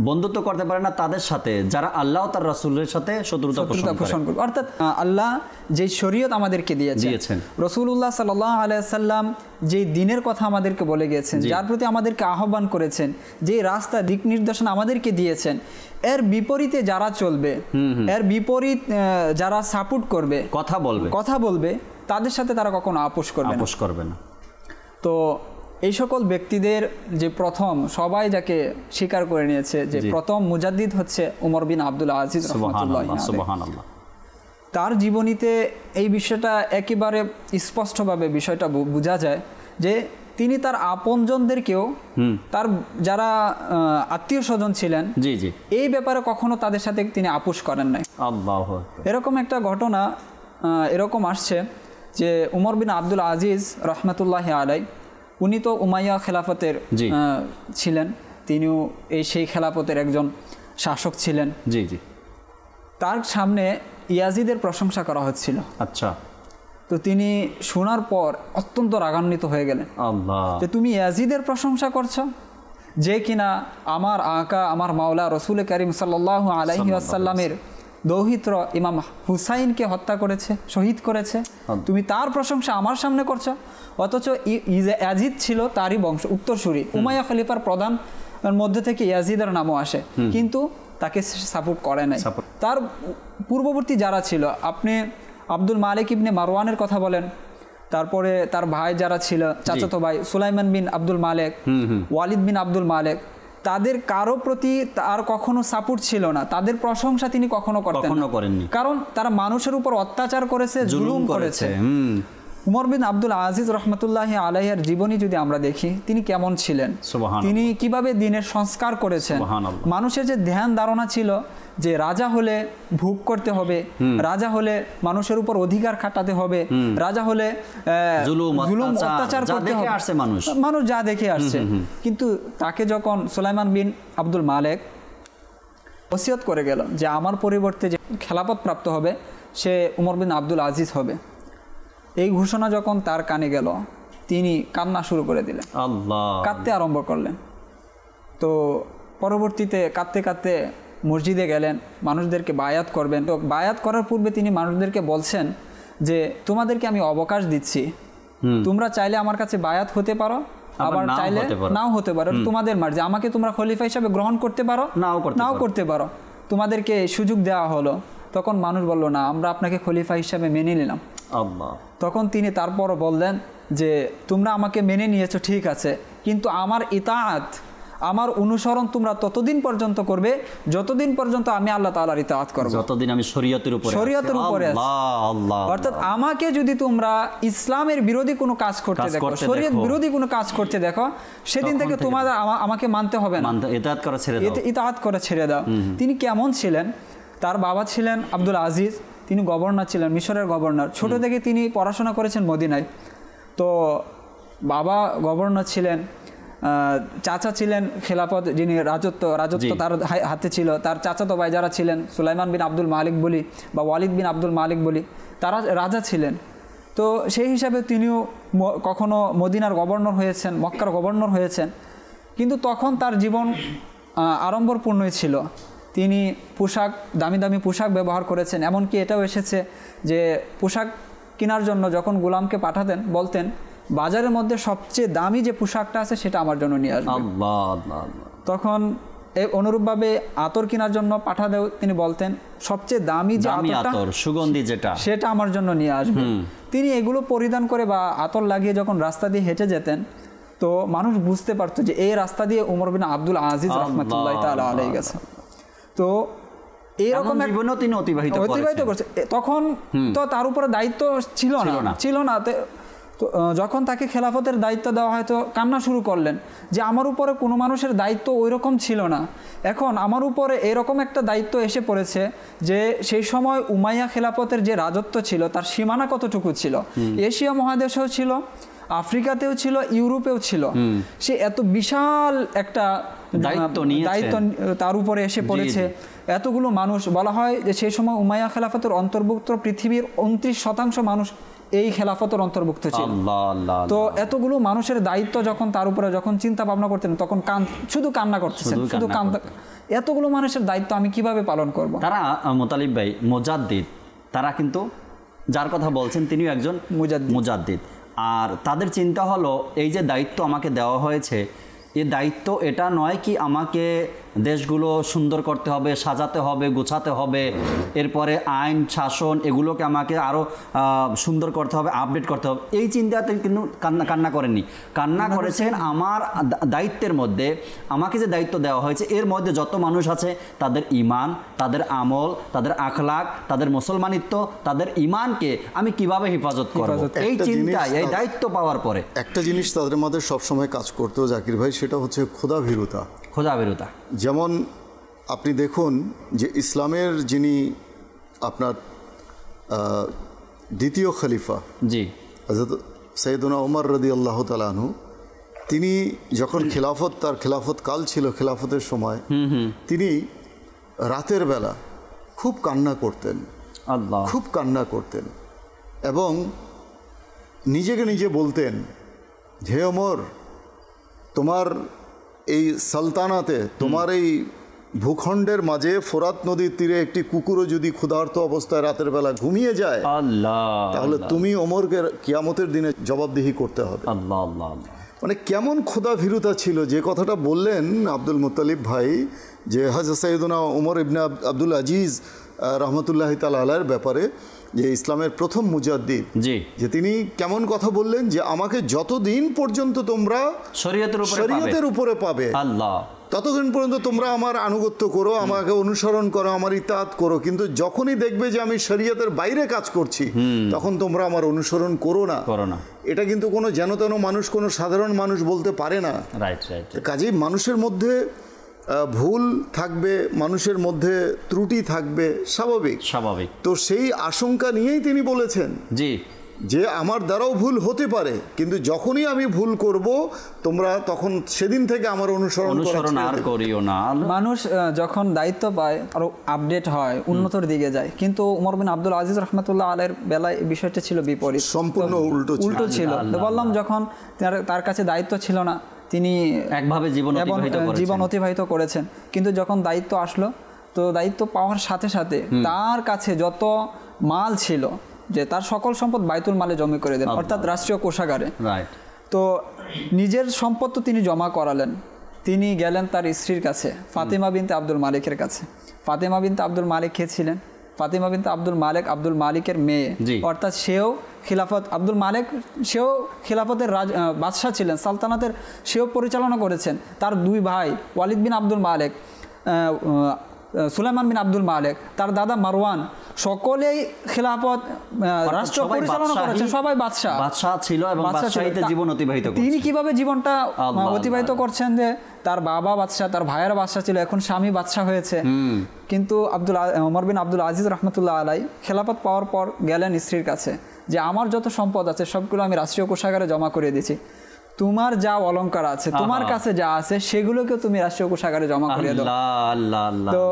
বন্ধুত্ব করতে পারে না তাদের সাথে যারা আল্লাহ তার রাসূলের সাথে শত্রুতা পোষণ করে। করবে অর্থাৎ আল্লাহ যে শরীয়ত আমাদেরকে দিয়েছেন। রসুল্লাহ সাল্লাহ আলাইসাল্লাম যে দিনের কথা আমাদেরকে বলে গিয়েছেন যার প্রতি আমাদেরকে আহ্বান করেছেন যে রাস্তা দিক নির্দেশনা আমাদেরকে দিয়েছেন এর বিপরীতে যারা চলবে এর বিপরীত যারা সাপোর্ট করবে কথা বলবে। কথা বলবে তাদের সাথে তারা কখনো আপোষ করবে আপোষ করবে না। তো এই সকল ব্যক্তিদের যে প্রথম সবাই যাকে স্বীকার করে নিয়েছে যে প্রথম মুজাদ্দিদ হচ্ছে উমর বিন আব্দুল আজিজ তার জীবনীতে এই বিষয়টা একেবারে স্পষ্টভাবে বিষয়টা বোঝা যায় যে তিনি তার আপনজনদেরকেও তার যারা আত্মীয় স্বজন ছিলেন জি জি। এই ব্যাপারে কখনো তাদের সাথে তিনি আপোষ করেন নাই। এরকম একটা ঘটনা এরকম আসছে যে উমর বিন আব্দুল আজিজ রহমতুল্লাহ আলাই উনি তো উমাইয়া খেলাফতের। ছিলেন। তিনিও এই সেই খেলাফতের একজন শাসক ছিলেন। জি জি। তার সামনে ইয়াজিদের প্রশংসা করা হচ্ছিল। আচ্ছা। তো তিনি শোনার পর অত্যন্ত রাগান্বিত হয়ে গেলেন। আল্লাহ। যে তুমি ইয়াজিদের প্রশংসা করছ? যে কিনা আমার আঁকা আমার মাওলা রসুল করিম সাল্লাহ আলাইহি আসাল্লামের দৌহিত্র ইমাম হুসাইনকে হত্যা করেছে শহীদ করেছে। তুমি তার প্রশংসা আমার সামনে করছ। অথচ ইয়াজিদ ছিল তারই বংশ উত্তরসূরি। উমাইয়া খলিফার প্রধান মধ্যে থেকে ইয়াজিদের নামও আসে। কিন্তু তাকে সাপোর্ট করে নাই। তার পূর্ববর্তী যারা ছিল আপনি আব্দুল মালিক ইবনে মারওয়ানের কথা বলেন। তারপরে তার ভাই যারা ছিল চাচাতো ভাই সুলাইমান বিন আব্দুল মালেক ওয়ালিদ বিন আব্দুল মালেক তাদের কারও প্রতি তার কখনো সাপোর্ট ছিল না। তাদের প্রশংসা তিনি কখনো করতেন কখনো করেননি। কারণ তারা মানুষের উপর অত্যাচার করেছে জুলুম করেছে উমর বিন আব্দুল আজিজ রহমতুল্লাহ আলাইয়ার জীবনী যদি আমরা দেখি তিনি কেমন ছিলেন? তিনি কীভাবে দিনের সংস্কার করেছেন? মানুষের যে ধ্যান ধারণা ছিল যে রাজা হলে ভোগ করতে হবে রাজা হলে মানুষের উপর অধিকার খাটাতে হবে রাজা হলে জুলুম, অত্যাচার, করতে হবে। আসছে মানুষ। মানুষ যা দেখে আসছে। কিন্তু তাকে যখন সুলাইমান বিন আব্দুল মালেক ওসিয়ত করে গেল যে আমার পরিবর্তে যে খেলাপথ প্রাপ্ত হবে সে উমর বিন আব্দুল আজিজ হবে। এই ঘোষণা যখন তার কানে গেল তিনি কান্না শুরু করে দিলেন। আল্লাহ। কাঁদতে আরম্ভ করলেন। তো পরবর্তীতে কাঁদতে কাঁদতে মসজিদে গেলেন মানুষদেরকে বায়াত করবেন। তো বায়াত করার পূর্বে তিনি মানুষদেরকে বলছেন যে তোমাদেরকে আমি অবকাশ দিচ্ছি। তোমরা চাইলে আমার কাছে বায়াত হতে পারো আবার চাইলে নাও হতে পারো। তোমাদের মার্জি আমাকে তোমরা খলিফা হিসাবে গ্রহণ করতে পারো নাও করতে নাও পারো। করতে পারো। তোমাদেরকে সুযোগ দেওয়া হলো। তখন মানুষ বলল না আমরা আপনাকে খলিফা হিসাবে মেনে নিলাম। তখন তিনি তারপরও বললেন যে তোমরা আমাকে মেনে নিয়েছো ঠিক আছে। কিন্তু আমার ইতাআত আমার অনুসরণ তোমরা ততদিন পর্যন্ত করবে যতদিন পর্যন্ত আমি আল্লাহ তাআলার ইতাআত করব। যতদিন আমি শরীয়তের উপরে শরীয়তের উপরে আল্লাহ অর্থাৎ আমাকে যদি তোমরা ইসলামের বিরোধী কোনো কাজ করতে দেখো শরীয়ত বিরোধী কোনো কাজ করতে দেখো সেদিন থেকে তোমাদের আমাকে মানতে হবে না। মানতে করা ছেড়ে দাও। ইতাহাত করে ছেড়ে দাও। তিনি কেমন ছিলেন? তার বাবা ছিলেন আব্দুল আজিজ তিনি গভর্নর ছিলেন মিশরের গভর্নর। ছোট থেকে তিনি পড়াশোনা করেছেন মদিনায়। তো বাবা গভর্নর ছিলেন চাচা ছিলেন খেলাফত যিনি রাজত্ব রাজত্ব তার হাতে ছিল। তার চাচাতো ভাই যারা ছিলেন সুলাইমান বিন আব্দুল মালিক বলি বা ওয়ালিদ বিন আব্দুল মালিক বলি তারা রাজা ছিলেন। তো সেই হিসাবে তিনিও কখনো মদিনার গভর্নর হয়েছেন মক্কার গভর্নর হয়েছেন। কিন্তু তখন তার জীবন আড়ম্বরপূর্ণই ছিল। তিনি পোশাক দামি দামি পোশাক ব্যবহার করেছেন। এমনকি এটাও এসেছে যে পোশাক কেনার জন্য যখন গোলামকে পাঠাতেন বলতেন বাজারের মধ্যে সবচেয়ে দামি যে পোশাকটা আছে সেটা আমার জন্য নিয়ে আসবে। তখন এই অনুরূপভাবে আতর কেনার জন্য পাঠাতেও তিনি বলতেন সবচেয়ে দামি যে আতর সুগন্ধি যেটা। সেটা আমার জন্য নিয়ে আসবে। তিনি এগুলো পরিধান করে বা আতর লাগিয়ে যখন রাস্তা দিয়ে হেঁটে যেতেন তো মানুষ বুঝতে পারতো যে এই রাস্তা দিয়ে উমর বিন আব্দুল আজিজ রহমতুল্লাহ তালা আলাই গেছে তো জীবনও তিনি অতিবাহিত অতিবাহিত করছে। তখন তো তার উপরে দায়িত্ব ছিল না। ছিল না। তো যখন তাকে খেলাফতের দায়িত্ব দেওয়া হয় তো কান্না শুরু করলেন যে আমার উপরে কোনো মানুষের দায়িত্ব ওই রকম ছিল না। এখন আমার উপরে এরকম একটা দায়িত্ব এসে পড়েছে যে সেই সময় উমাইয়া খেলাফতের যে রাজত্ব ছিল তার সীমানা কতটুকু ছিল। এশিয়া মহাদেশেও ছিল আফ্রিকাতেও ছিল ইউরোপেও ছিল। সে এত বিশাল একটা দায়িত্ব। দায়িত্ব তার উপরে এসে পড়েছে। এতগুলো মানুষ বলা হয় যে সেই সময় উমাইয়া খেলাফতের অন্তর্ভুক্ত পৃথিবীর উনত্রিশ শতাংশ মানুষ এই খেলাফতের অন্তর্ভুক্ত ছিল। তো এতগুলো মানুষের দায়িত্ব যখন তার উপরে যখন চিন্তা ভাবনা করতেন তখন কান শুধু কান্না করতেছেন শুধু কান্না এতগুলো মানুষের দায়িত্ব আমি কীভাবে পালন করব? তারা মোতালিব ভাই মোজাদ্দিদ তারা কিন্তু যার কথা বলছেন তিনিও একজন মুজাদ্দিদ। মুজাদ্দিদ। আর তাদের চিন্তা হলো এই যে দায়িত্ব আমাকে দেওয়া হয়েছে এই দায়িত্ব এটা নয় কি আমাকে দেশগুলো সুন্দর করতে হবে সাজাতে হবে গোছাতে হবে। এরপরে আইন শাসন এগুলোকে আমাকে আরও সুন্দর করতে হবে আপডেট করতে হবে। এই চিন্তাতে কিন্তু কান্না কান্না করেননি। কান্না করেছেন? আমার দায়িত্বের মধ্যে আমাকে যে দায়িত্ব দেওয়া হয়েছে এর মধ্যে যত মানুষ আছে তাদের ইমান তাদের আমল তাদের আখলাক তাদের মুসলমানিত্ব তাদের ইমানকে আমি কীভাবে হেফাজত করব? এই চিন্তায় এই দায়িত্ব পাওয়ার পরে। একটা জিনিস তাদের মধ্যে সবসময় কাজ করতো জাকির ভাই সেটা হচ্ছে ক্ষুধা ভীরুতা খোঁজা বেরোতা যেমন আপনি দেখুন যে ইসলামের যিনি আপনার দ্বিতীয় খলিফা জি। হজরত সৈয়দুনা উমর রদি আল্লাহ তালাহু তিনি যখন খিলাফত তার খিলাফত কাল ছিল খিলাফতের সময় তিনি রাতের বেলা খুব কান্না করতেন। আল্লাহ। খুব কান্না করতেন এবং নিজেকে নিজে বলতেন হে ওমর তোমার এই সালতানাতে তোমার এই ভূখণ্ডের মাঝে ফোরাত নদীর তীরে একটি কুকুরও যদি ক্ষুধার্ত অবস্থায় রাতের বেলা ঘুমিয়ে যায় আল্লাহ তাহলে তুমি ওমরকে কিয়ামতের দিনে জবাবদিহি করতে হবে। আল্লাহ আল্লাহ আল্লাহ। মানে কেমন ক্ষুধা ভীরুতা ছিল যে কথাটা বললেন আব্দুল মুতালিব ভাই যে হাজ সৈয়দুনা উমর ইবনে আব- আব্দুল আজিজ রহমতুল্লাহ তালার ব্যাপারে। যে ইসলামের প্রথম মুজাদ্দিদ জি। যে তিনি কেমন কথা বললেন যে আমাকে যতদিন পর্যন্ত তোমরা শরীয়তের উপরে পাবে। শরীয়তের উপরে পাবে আল্লাহ। ততদিন পর্যন্ত তোমরা আমার আনুগত্য করো আমাকে অনুসরণ করো আমার ইতাত করো কিন্তু যখনই দেখবে যে আমি শরীয়তের বাইরে কাজ করছি তখন তোমরা আমার অনুসরণ করো না। করো না। এটা কিন্তু কোনো যেন তেন মানুষ কোনো সাধারণ মানুষ বলতে পারে না। রাইট রাইট কাজেই মানুষের মধ্যে ভুল থাকবে মানুষের মধ্যে ত্রুটি থাকবে স্বাভাবিক। স্বাভাবিক। তো সেই আশঙ্কা নিয়েই তিনি বলেছেন জি। যে আমার দ্বারাও ভুল হতে পারে কিন্তু যখনই আমি ভুল করব তোমরা তখন সেদিন থেকে আমার অনুসরণ অনুসরণ আর করিও না। মানুষ যখন দায়িত্ব পায় আরও আপডেট হয় উন্নতর দিকে যায়। কিন্তু উমর বিন আব্দুল আজিজ রহমতুল্লাহ আলের বেলায় এই বিষয়টা ছিল বিপরীত। সম্পূর্ণ উল্টো উল্টো ছিল। বললাম যখন তার কাছে দায়িত্ব ছিল না তিনি একভাবে জীবন জীবন অতিবাহিত করেছেন। কিন্তু যখন দায়িত্ব আসলো তো দায়িত্ব পাওয়ার সাথে সাথে তার কাছে যত মাল ছিল যে তার সকল সম্পদ বাইতুল মালে জমা করে দেন অর্থাৎ রাষ্ট্রীয় কোষাগারে। তো নিজের সম্পদ তো তিনি জমা করালেন। তিনি গেলেন তার স্ত্রীর কাছে ফাতেমা বিনতে আব্দুল মালিকের কাছে। ফাতেমা বিনতে আব্দুল মালিক কে ছিলেন? ফাতেমা বিনতে আব্দুল মালিক আব্দুল মালিকের মেয়ে। অর্থাৎ সেও খিলাফত আব্দুল মালিক সেও খিলাফতের রাজ বাদশাহ ছিলেন সালতানাতের সেও পরিচালনা করেছেন তার দুই ভাই ওয়ালিদ বিন আব্দুল মালিক সুলাইমান বিন আব্দুল মালিক তার দাদা মারওয়ান সকলেই খিলাফত রাষ্ট্র পরিচালনা করেছেন সবাই বাদশাহ। বাদশাহ ছিল এবং। বাদশাহীতে জীবন অতিবাহিত তিনি কীভাবে জীবনটা অতিবাহিত করছেন যে তার বাবা বাদশাহ তার ভাইয়ের বাদশাহ ছিল এখন স্বামী বাদশাহ হয়েছে। কিন্তু আব্দুল ওমর বিন আব্দুল আজিজ রহমতুল্লাহ আলাই খেলাফত পাওয়ার পর গেলেন স্ত্রীর কাছে। যে আমার যত সম্পদ আছে সবগুলো আমি রাষ্ট্রীয় কোষাগারে জমা করে দিয়েছি। তোমার যা অলঙ্কার আছে তোমার কাছে যা আছে সেগুলোকে তুমি রাষ্ট্রীয় কোষাগারে জমা করে দাও। তো।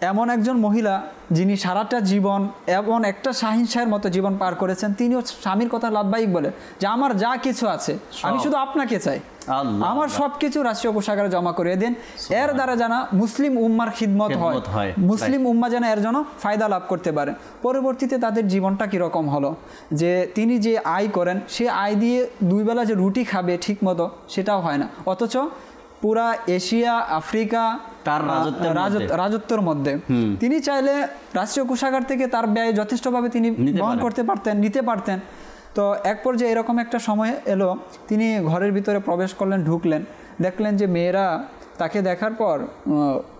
এমন একজন মহিলা যিনি সারাটা জীবন এমন একটা শাহিনশাহের মতো জীবন পার করেছেন তিনিও স্বামীর কথা লাভবাহিক বলে যে আমার যা কিছু আছে আমি শুধু আপনাকে চাই। আমার সবকিছু সব কিছু রাষ্ট্রীয় কোষাগারে জমা করিয়ে দিন। এর দ্বারা জানা মুসলিম উম্মার খিদমত হয়। মুসলিম উম্মা যেন এর জন্য ফায়দা লাভ করতে পারে। পরবর্তীতে তাদের জীবনটা কীরকম হলো? যে তিনি যে আয় করেন সে আয় দিয়ে দুই বেলা যে রুটি খাবে ঠিক মতো সেটাও হয় না। অথচ পুরা এশিয়া আফ্রিকা তার রাজত্বের রাজত্ব- মধ্যে। মধ্যে। তিনি চাইলে রাষ্ট্রীয় কোষাগার থেকে তার ব্যয় যথেষ্টভাবে তিনি বহন করতে পারতেন নিতে পারতেন। তো এক পর্যায়ে এরকম একটা সময় এলো তিনি ঘরের ভিতরে প্রবেশ করলেন ঢুকলেন। দেখলেন যে মেয়েরা তাকে দেখার পর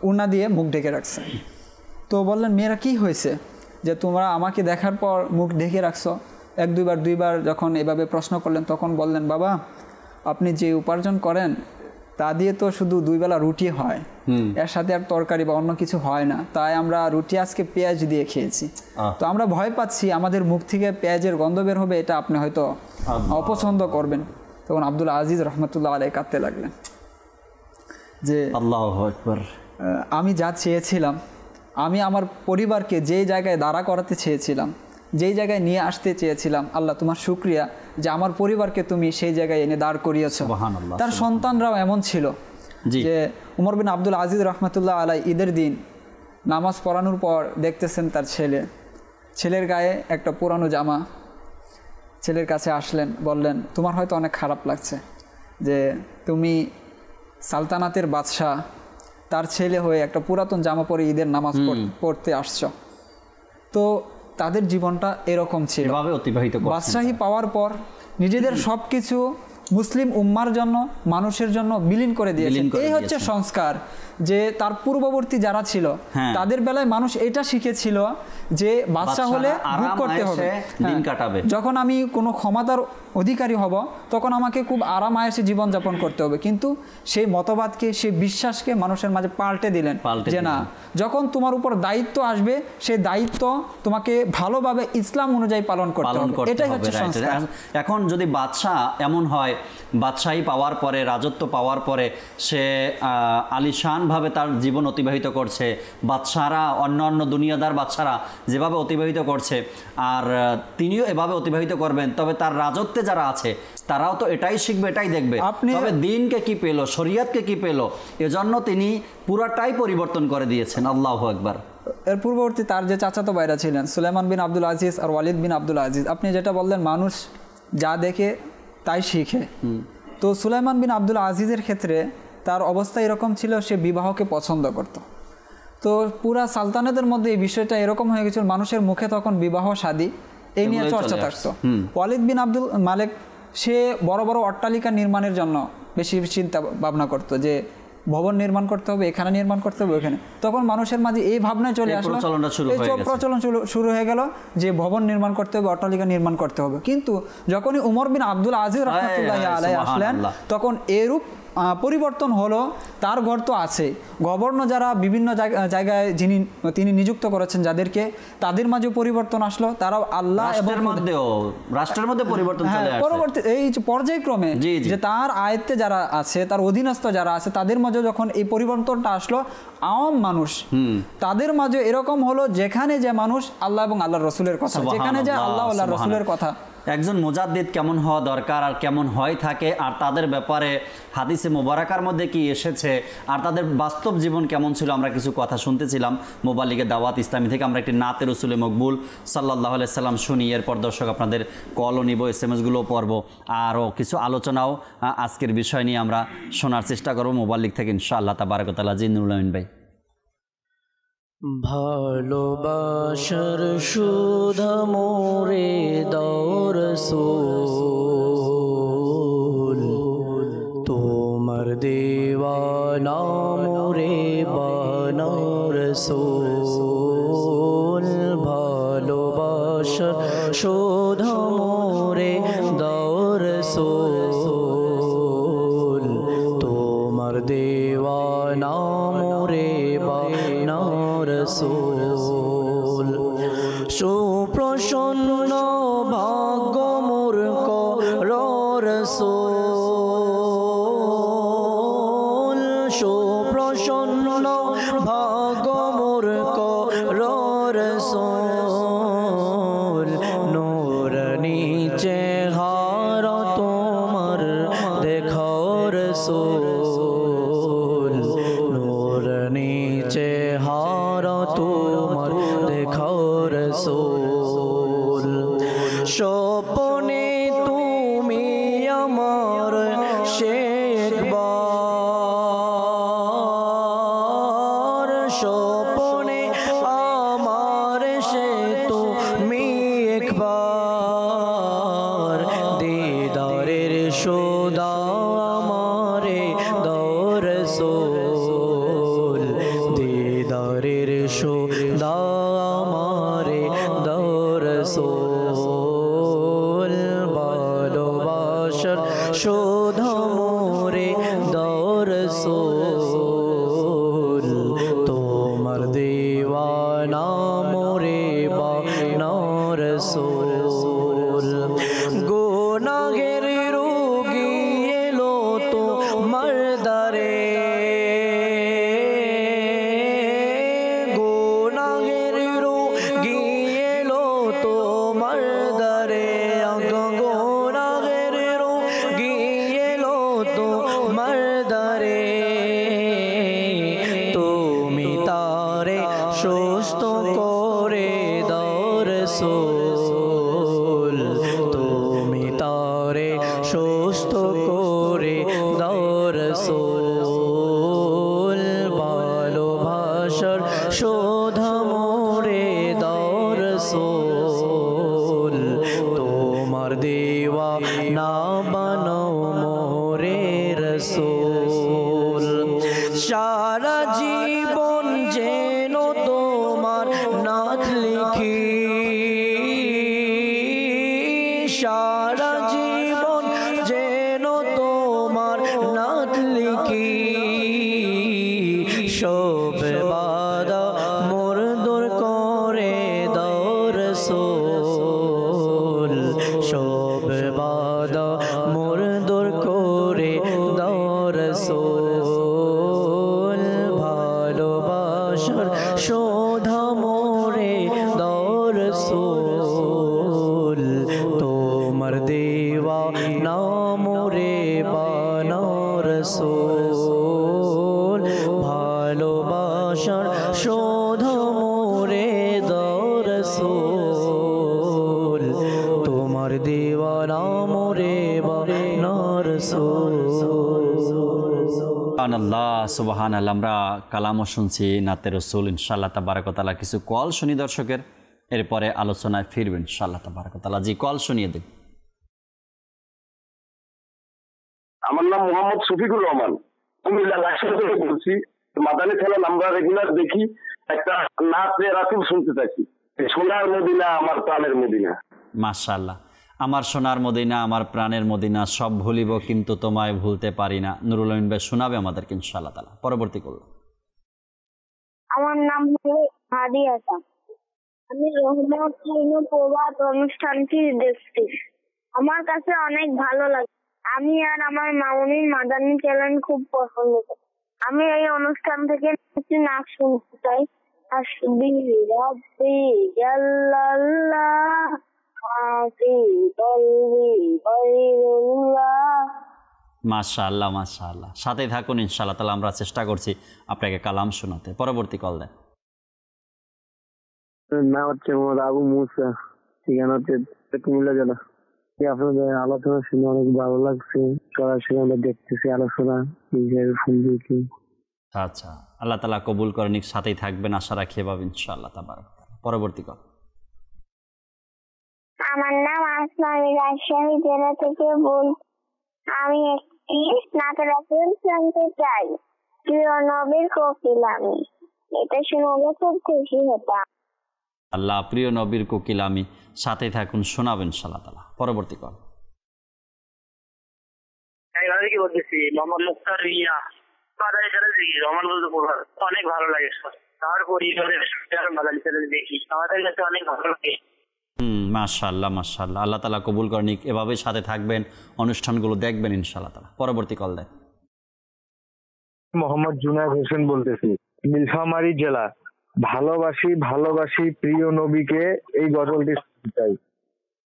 উনা দিয়ে মুখ ঢেকে রাখছে। তো বললেন মেয়েরা কি হয়েছে? যে তোমরা আমাকে দেখার পর মুখ ঢেকে রাখছো? এক দুইবার দুইবার যখন এভাবে প্রশ্ন করলেন তখন বললেন বাবা আপনি যে উপার্জন করেন তা দিয়ে তো শুধু দুই বেলা রুটি হয়। এর সাথে আর তরকারি বা অন্য কিছু হয় না। তাই আমরা রুটি আজকে পেঁয়াজ দিয়ে খেয়েছি। তো আমরা ভয় পাচ্ছি আমাদের মুখ থেকে পেঁয়াজের গন্ধ বের হবে এটা আপনি হয়তো অপছন্দ করবেন। তখন আব্দুল আজিজ রহমতুল্লাহ আলাই কাঁদতে লাগলেন। যে আল্লাহ একবার আমি যা চেয়েছিলাম আমি আমার পরিবারকে যে জায়গায় দাঁড়া করাতে চেয়েছিলাম যেই জায়গায় নিয়ে আসতে চেয়েছিলাম আল্লাহ তোমার শুক্রিয়া যে আমার পরিবারকে তুমি সেই জায়গায় এনে দাঁড় করিয়েছো। তার সন্তানরাও এমন ছিল যে উমর বিন আব্দুল আজিজ রহমতুল্লাহ আলাই ঈদের দিন নামাজ পড়ানোর পর দেখতেছেন তার ছেলে। ছেলের গায়ে একটা পুরানো জামা। ছেলের কাছে আসলেন বললেন তোমার হয়তো অনেক খারাপ লাগছে যে তুমি সালতানাতের বাদশাহ। তার ছেলে হয়ে একটা পুরাতন জামা পরে ঈদের নামাজ পড়- পড়তে আসছো। তো তাদের জীবনটা এরকম ছিল। অতিবাহিত বাদশাহী পাওয়ার পর নিজেদের সব কিছু মুসলিম উম্মার জন্য মানুষের জন্য বিলীন করে দিয়েছেন। এই হচ্ছে সংস্কার। যে তার পূর্ববর্তী যারা ছিল হ্যাঁ। তাদের বেলায় মানুষ এটা শিখেছিল যে বাদশা হলে ভোগ আরাম করতে হবে হ্যাঁ। কাটাবে। যখন আমি কোনো ক্ষমতার অধিকারী হব তখন আমাকে খুব আরাম আয়েসে জীবনযাপন করতে হবে কিন্তু সেই মতবাদকে সেই বিশ্বাসকে মানুষের মাঝে পাল্টে দিলেন যে না যখন তোমার উপর দায়িত্ব আসবে সেই দায়িত্ব তোমাকে ভালোভাবে ইসলাম অনুযায়ী পালন করতে হবে এটাই হচ্ছে এখন যদি বাদশাহ এমন হয় বাদশাহী পাওয়ার পরে রাজত্ব পাওয়ার পরে সে আহ, আলিশানভাবে তার জীবন অতিবাহিত করছে। বাদশারা অন্য অন্য দুনিয়াদার বাদশারা যেভাবে অতিবাহিত করছে আর তিনিও এভাবে অতিবাহিত করবেন। তবে তার রাজত্বে যারা আছে তারাও তো এটাই শিখবে এটাই দেখবে। আপনি- তবে দিনকে কি পেল শরিয়াতকে কি পেল এজন্য তিনি পুরাটাই পরিবর্তন করে দিয়েছেন। আল্লাহ একবার এর পূর্ববর্তী তার যে চাচাতো ভাইরা ছিলেন সুলেমান বিন আব্দুল আজিজ আর ওয়ালিদ বিন আব্দুল আজিজ আপনি যেটা বললেন মানুষ যা দেখে তাই শিখে। তো সুলাইমান বিন আব্দুল আজিজের ক্ষেত্রে তার অবস্থা এরকম ছিল সে বিবাহকে পছন্দ করত। তো পুরা সালতানাতের মধ্যে এই বিষয়টা এরকম হয়ে গেছিল মানুষের মুখে তখন বিবাহ শাদী এই নিয়ে চর্চা থাকতো। ওয়ালিদ বিন আব্দুল মালেক সে বড় বড় অট্টালিকা নির্মাণের জন্য বেশি চিন্তা ভাবনা করতো যে ভবন নির্মাণ করতে হবে এখানে নির্মাণ করতে হবে ওখানে। তখন মানুষের মাঝে এই ভাবনায় চলে আসলো হয়ে। প্রচলন শুরু- হয়ে গেল যে ভবন নির্মাণ করতে হবে অট্টালিকা নির্মাণ করতে হবে। কিন্তু যখনই উমর বিন আব্দুল আজিজ রহমতুল্লাহ আলাই আসলেন তখন এরূপ পরিবর্তন হলো তার ঘর তো আছে। গভর্নর যারা বিভিন্ন জায়গায় যিনি তিনি নিযুক্ত করেছেন যাদেরকে তাদের মাঝে পরিবর্তন আসলো তারাও আল্লাহ এবং রাষ্ট্রের মধ্যেও রাষ্ট্রের মধ্যে পরিবর্তন হ্যাঁ, চলে আসছে। পরবর্তী এই পর্যায়ক্রমে। যে তার আয়ত্তে যারা আছে তার অধীনস্থ যারা আছে তাদের মাঝে যখন এই পরিবর্তনটা আসলো আওয়াম মানুষ তাদের মাঝে এরকম হলো যেখানে যে মানুষ আল্লাহ এবং আল্লাহ রসুলের কথা যেখানে যে আল্লাহ আল্লাহ রসুলের। কথা। একজন মুজাদ্দিদ কেমন হওয়া দরকার আর কেমন হয় থাকে আর তাদের ব্যাপারে হাদিসে মোবারকার মধ্যে কি এসেছে আর তাদের বাস্তব জীবন কেমন ছিল আমরা কিছু কথা শুনতেছিলাম। মোবালিকে দাওয়াত ইসলামী থেকে আমরা একটি নাতের রসুলে মকবুল সাল্লাহ সাল্লাম শুনি। এরপর দর্শক আপনাদের কলও নিব এস এম এসগুলোও পড়ব, আরও কিছু আলোচনাও আজকের বিষয় নিয়ে আমরা শোনার চেষ্টা করব মোবালিক থেকে ইনশাআল্লাহ, তাবারকতাল্লাহ জিনুল আমিন ভাই। ভালোবাসার সুধা মোরে দৌর সোল। তোমার দেওয়ানা মোরে বানর সোল। সে সুবাহান আল্লাহ আমরা কালামও শুনছি নাতে রসুল ইনশাল্লাহ তাবারাকতালা কিছু কল শুনি দর্শকের এরপরে আলোচনায় ফিরবেন ইনশাল্লাহ তাবারাকতালা জি কল শুনিয়ে দিন। আমার নাম মোহাম্মদ শফিকুর রহমান। কুমিল্লা লাকসাম থেকে বলছি মাদানী আমরা রেগুলার দেখি একটা নাচ রাসুল শুনতে থাকি সোনার মদিনা আমার প্রাণের মদিনা। মাশাল্লাহ আমার সোনার মদিনা, আমার প্রাণের মদিনা, সব ভুলিব কিন্তু তোমায় ভুলতে পারি না। নুরুল আমিন ভাই শোনাবে আমাদেরকে ইনশাআল্লাহ তালা পরবর্তী করল আমার নাম আমি অনুষ্ঠানটি দেখছি আমার কাছে অনেক ভালো লাগে। আমি আর আমার মামুনি মাদানী চ্যানেল খুব পছন্দ করি। আমি এই অনুষ্ঠান থেকে কিছু নাচ শুনতে চাই। জাল্লাল্লাহ মাশা আল্লাহ সাথে থাকুন ইনশাআল্লাহ তালা আমরা চেষ্টা করছি আপনাকে কালাম শোনাতে। পরবর্তী কল দেন। না হচ্ছে মোহাম্মদ আবু মুসা। ঠিকানা হচ্ছে কুমিল্লা জেলা। আপনাদের আলোচনা শুনে অনেক ভালো লাগছে। সরাসরি আমরা দেখতেছি আলোচনা শুনছি কি আচ্ছা আল্লাহ তালা কবুল করেন সাথেই থাকবেন। আশা রাখি এভাবে ইনশাআল্লাহ তাবারক পরবর্তী কল আমার নাম আসমা আমি রাজশাহী জেলা থেকে বল আমি একটি নাটরাসুল শুনতে চাই। প্রিয় নবীর কোকিল আমি। এটা শুনলে খুব খুশি হতাম। আল্লাহ প্রিয় নবীর কোকিল আমি। সাথে থাকুন শোনাবেন ইনশাআল্লাহ তালা পরবর্তী কল কি বলতেছি? রিয়া দেখি রহমান বলতে অনেক ভালো লাগে আমার পরিবারের মাদানী দেখি। আমাদের কাছে অনেক ভালো লাগে। হুম মাশাআল্লাহ মাশাআল্লাহ। আল্লাহ তালা কবুল করেন এভাবে সাথে থাকবেন অনুষ্ঠানগুলো দেখবেন ইনশাআল্লাহ তালা পরবর্তী কল দেন। মোহাম্মদ জুনায়দ হোসেন বলতেছি। নীলফামারী জেলা। ভালোবাসি ভালোবাসি প্রিয় নবীকে এই গজলটি চাই।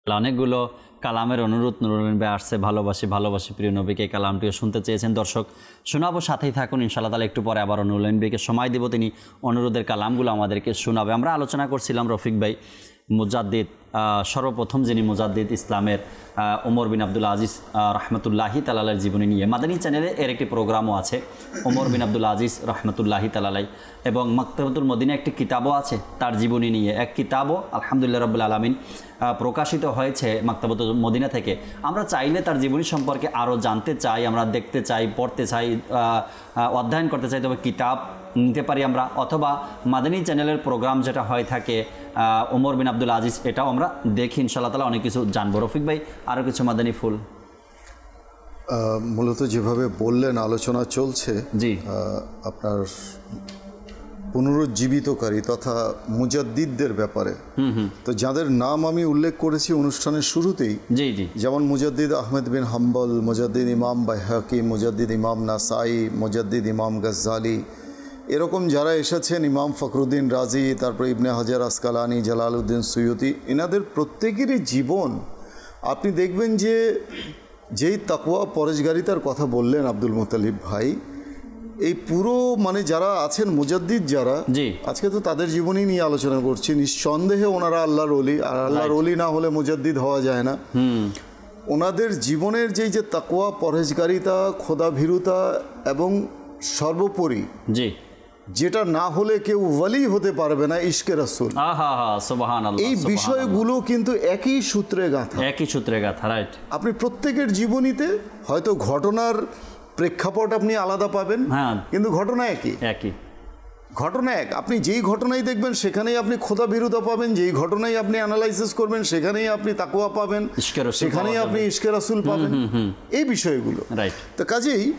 অনেকগুলো কালামের অনুরোধ নুরুলিন ভাই আসছে ভালোবাসি ভালোবাসি প্রিয় নবীকে কালামটিও শুনতে চেয়েছেন। দর্শক শোনাবো সাথেই থাকুন ইনশাআল্লাহ তালা একটু পরে আবার নুরুলিন ভাইকে সময় দিব তিনি অনুরোধের কালামগুলো আমাদেরকে শোনাবে। আমরা আলোচনা করছিলাম রফিক ভাই মুজাদ্দিদ সর্বপ্রথম যিনি মুজাদ্দিদ ইসলামের ওমর বিন আব্দুল আজিজ রহমতুল্লাহি তালালের জীবনী নিয়ে মাদানী চ্যানেলে এর একটি প্রোগ্রামও আছে, ওমর বিন আব্দুল আজিজ, রহমতুল্লাহি তালালাই এবং মাকতাবতুল মদিনা একটি কিতাবও আছে তার জীবনী নিয়ে। এক কিতাবও আলহামদুলিল্লাহ রব্বুল আলমিন প্রকাশিত হয়েছে মাকতাবতুল মদিনা থেকে। আমরা চাইলে তার জীবনী সম্পর্কে আরও জানতে চাই, আমরা দেখতে চাই, পড়তে চাই অধ্যয়ন করতে চাই, তবে কিতাব নিতে পারি আমরা। অথবা মাদানী চ্যানেলের প্রোগ্রাম যেটা হয়ে থাকে ওমর বিন আব্দুল আজিজ এটাও আমরা দেখি। ইনশাল্লাহ তালা অনেক কিছু জানব। রফিক ভাই আরও কিছু মাদানী ফুল? মূলত যেভাবে বললেন আলোচনা চলছে জি। আপনার পুনরুজ্জীবিতকারী তথা মুজাদ্দিদদের ব্যাপারে। তো যাদের নাম আমি উল্লেখ করেছি অনুষ্ঠানের শুরুতেই জি জি। যেমন মুজাদ্দিদ আহমেদ বিন হাম্বল মুজাদ্দিদ ইমাম বাইহাকি মুজাদ্দিদ ইমাম নাসাই মুজাদ্দিদ ইমাম গজ্জালি এরকম যারা এসেছেন ইমাম ফখরুদ্দিন রাজি তারপর ইবনে হাজার আসকালানি জালালউদ্দিন সৈয়দি এনাদের প্রত্যেকেরই জীবন আপনি দেখবেন যে যেই তাকুয়া পরেশগারিতার কথা বললেন আব্দুল মুতালিব ভাই এই পুরো মানে যারা আছেন মুজাদ্দিদ যারা জি। আজকে তো তাদের জীবনই নিয়ে আলোচনা করছি নিঃসন্দেহে ওনারা আল্লাহর অলি আর আল্লাহর অলি না হলে মুজাদ্দিদ হওয়া যায় না। ওনাদের জীবনের যেই যে তাকোয়া পরহেজগারিতা খোদাভীরুতা এবং সর্বোপরি জি। যেটা না হলে কেউ ওয়ালি হতে পারবে না ইশকে রাসূল। এই বিষয়গুলো কিন্তু একই সূত্রে গাঁথা। একই সূত্রে গাথা রাইট আপনি প্রত্যেকের জীবনীতে হয়তো ঘটনার প্রেক্ষাপট আপনি আলাদা পাবেন হ্যাঁ। কিন্তু ঘটনা একই। একই। ঘটনা এক। আপনি যেই ঘটনাই দেখবেন সেখানেই আপনি খোদা বিরুদ্ধ পাবেন যেই ঘটনাই আপনি অ্যানালাইসিস করবেন সেখানেই আপনি তাকুয়া পাবেন সেখানেই আপনি। ইশকে রাসুল পাবেন। এই বিষয়গুলো। রাইট তো কাজেই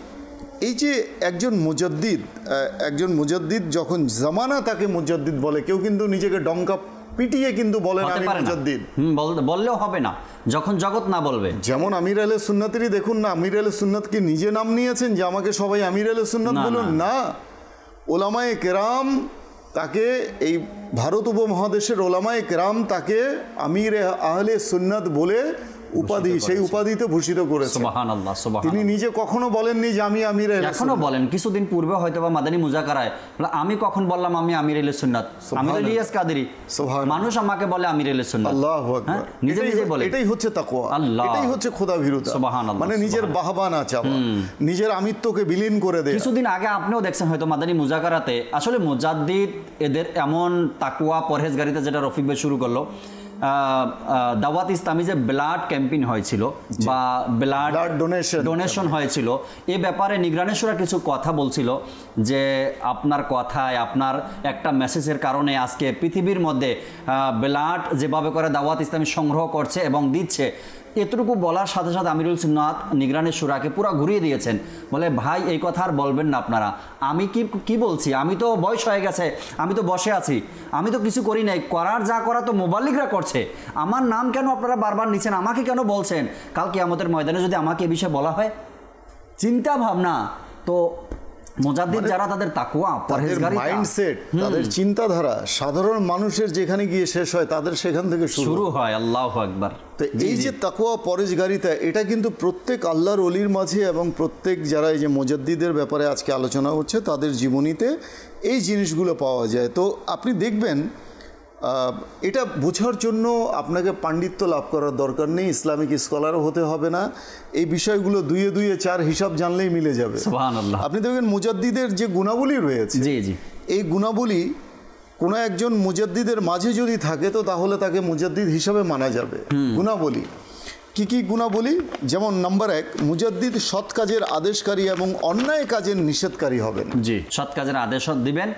এই যে একজন মুজাদ্দিদ একজন মুজাদ্দিদ যখন জামানা তাকে মুজাদ্দিদ বলে কেউ কিন্তু নিজেকে ডঙ্কা পিটিয়ে কিন্তু বলেন আমি হুম, বললেও হবে না। যখন জগৎ না বলবে। যেমন আমির আলে সুন্নাতেরই দেখুন না আমির আলে সুন্নাত কি নিজে নাম নিয়েছেন যে আমাকে সবাই আমির আলে সুন্নাত বলুন? না। ওলামায়ে কেরাম তাকে এই ভারত উপমহাদেশের ওলামায়ে কেরাম তাকে আমির আহলে সুন্নাত বলে উপাধি সেই উপাধিতে ভূষিত করেছে। তিনি নিজে কখনো বলেননি যে আমি আমির এখনও বলেন কিছুদিন পূর্বে হয়তো বা মাদানী মুজাকারায় আমি কখন বললাম আমি আমির এলে সুন্নাত? আমির ইলিয়াস কাদেরি। মানুষ আমাকে বলে আমির এলে সুন্নাত। আল্লাহু আকবার। হ্যাঁ, নিজে নিজে বলে। এটাই হচ্ছে তাকওয়া। আল্লাহ। এটাই হচ্ছে খোদা ভীরুতা মানে নিজের বাহবা না চাওয়া। নিজের আমিত্বকে বিলীন করে দেয়া। কিছুদিন আগে আপনিও দেখছেন হয়তো মাদানী মুজাকারাতে আসলে মুজাদ্দিদ এদের এমন তাকুয়া পরহেজগারিতে যেটা রফিক ভাই শুরু করল দাওয়াত ইসলামী যে ব্লাড ক্যাম্পেইন হয়েছিল বা ব্লাড ডোনেশন। ডোনেশন হয়েছিল এ ব্যাপারে নিগরানেশ্বরা কিছু কথা বলছিল যে আপনার কথায় আপনার একটা মেসেজের কারণে আজকে পৃথিবীর মধ্যে ব্লাড যেভাবে করে দাওয়াত ইসলামী সংগ্রহ করছে এবং দিচ্ছে এতটুকু বলার সাথে সাথে আমিরুল সিন্নাত নিগরানের সুরাকে পুরো ঘুরিয়ে দিয়েছেন। বলে, ভাই, এই কথা আর বলবেন না আপনারা। আমি কি কি বলছি? আমি তো বয়স হয়ে গেছে। আমি তো বসে আছি। আমি তো কিছু করি নাই। করার যা করা তো মোবাল্লিকরা করছে। আমার নাম কেন আপনারা বারবার নিচ্ছেন আমাকে কেন বলছেন? কালকে আমাদের ময়দানে যদি আমাকে এ বিষয়ে বলা হয়? চিন্তা ভাবনা। তো মোজাদ্দিদ যারা তাদের তাকুয়া তাদের মাইন্ডসেট তাদের চিন্তাধারা সাধারণ মানুষের যেখানে গিয়ে শেষ হয় তাদের সেখান থেকে শুরু হয়। আল্লাহ একবার তো এই যে তাকুয়া পরেশগারিতা এটা কিন্তু প্রত্যেক আল্লাহর অলির মাঝে এবং প্রত্যেক যারা এই যে মজাদ্দিদের ব্যাপারে আজকে আলোচনা হচ্ছে তাদের জীবনীতে এই জিনিসগুলো পাওয়া যায়। তো আপনি দেখবেন এটা বোঝার জন্য আপনাকে পাণ্ডিত্য লাভ করার দরকার নেই ইসলামিক স্কলারও হতে হবে না। এই বিষয়গুলো দুইয়ে দুইয়ে চার হিসাব জানলেই মিলে যাবে। আপনি দেখবেন মুজাদ্দিদের যে গুণাবলী রয়েছে জি জি। এই গুণাবলী কোনো একজন মুজাদ্দিদের মাঝে যদি থাকে তো তাহলে তাকে মুজাদ্দিদ হিসাবে মানা যাবে। গুণাবলী। কি কি গুণাবলী? যেমন নাম্বার এক মুজাদ্দিদ সৎ কাজের আদেশকারী এবং অন্যায় কাজের নিষেধকারী হবেন। জি সৎ কাজের আদেশ দিবেন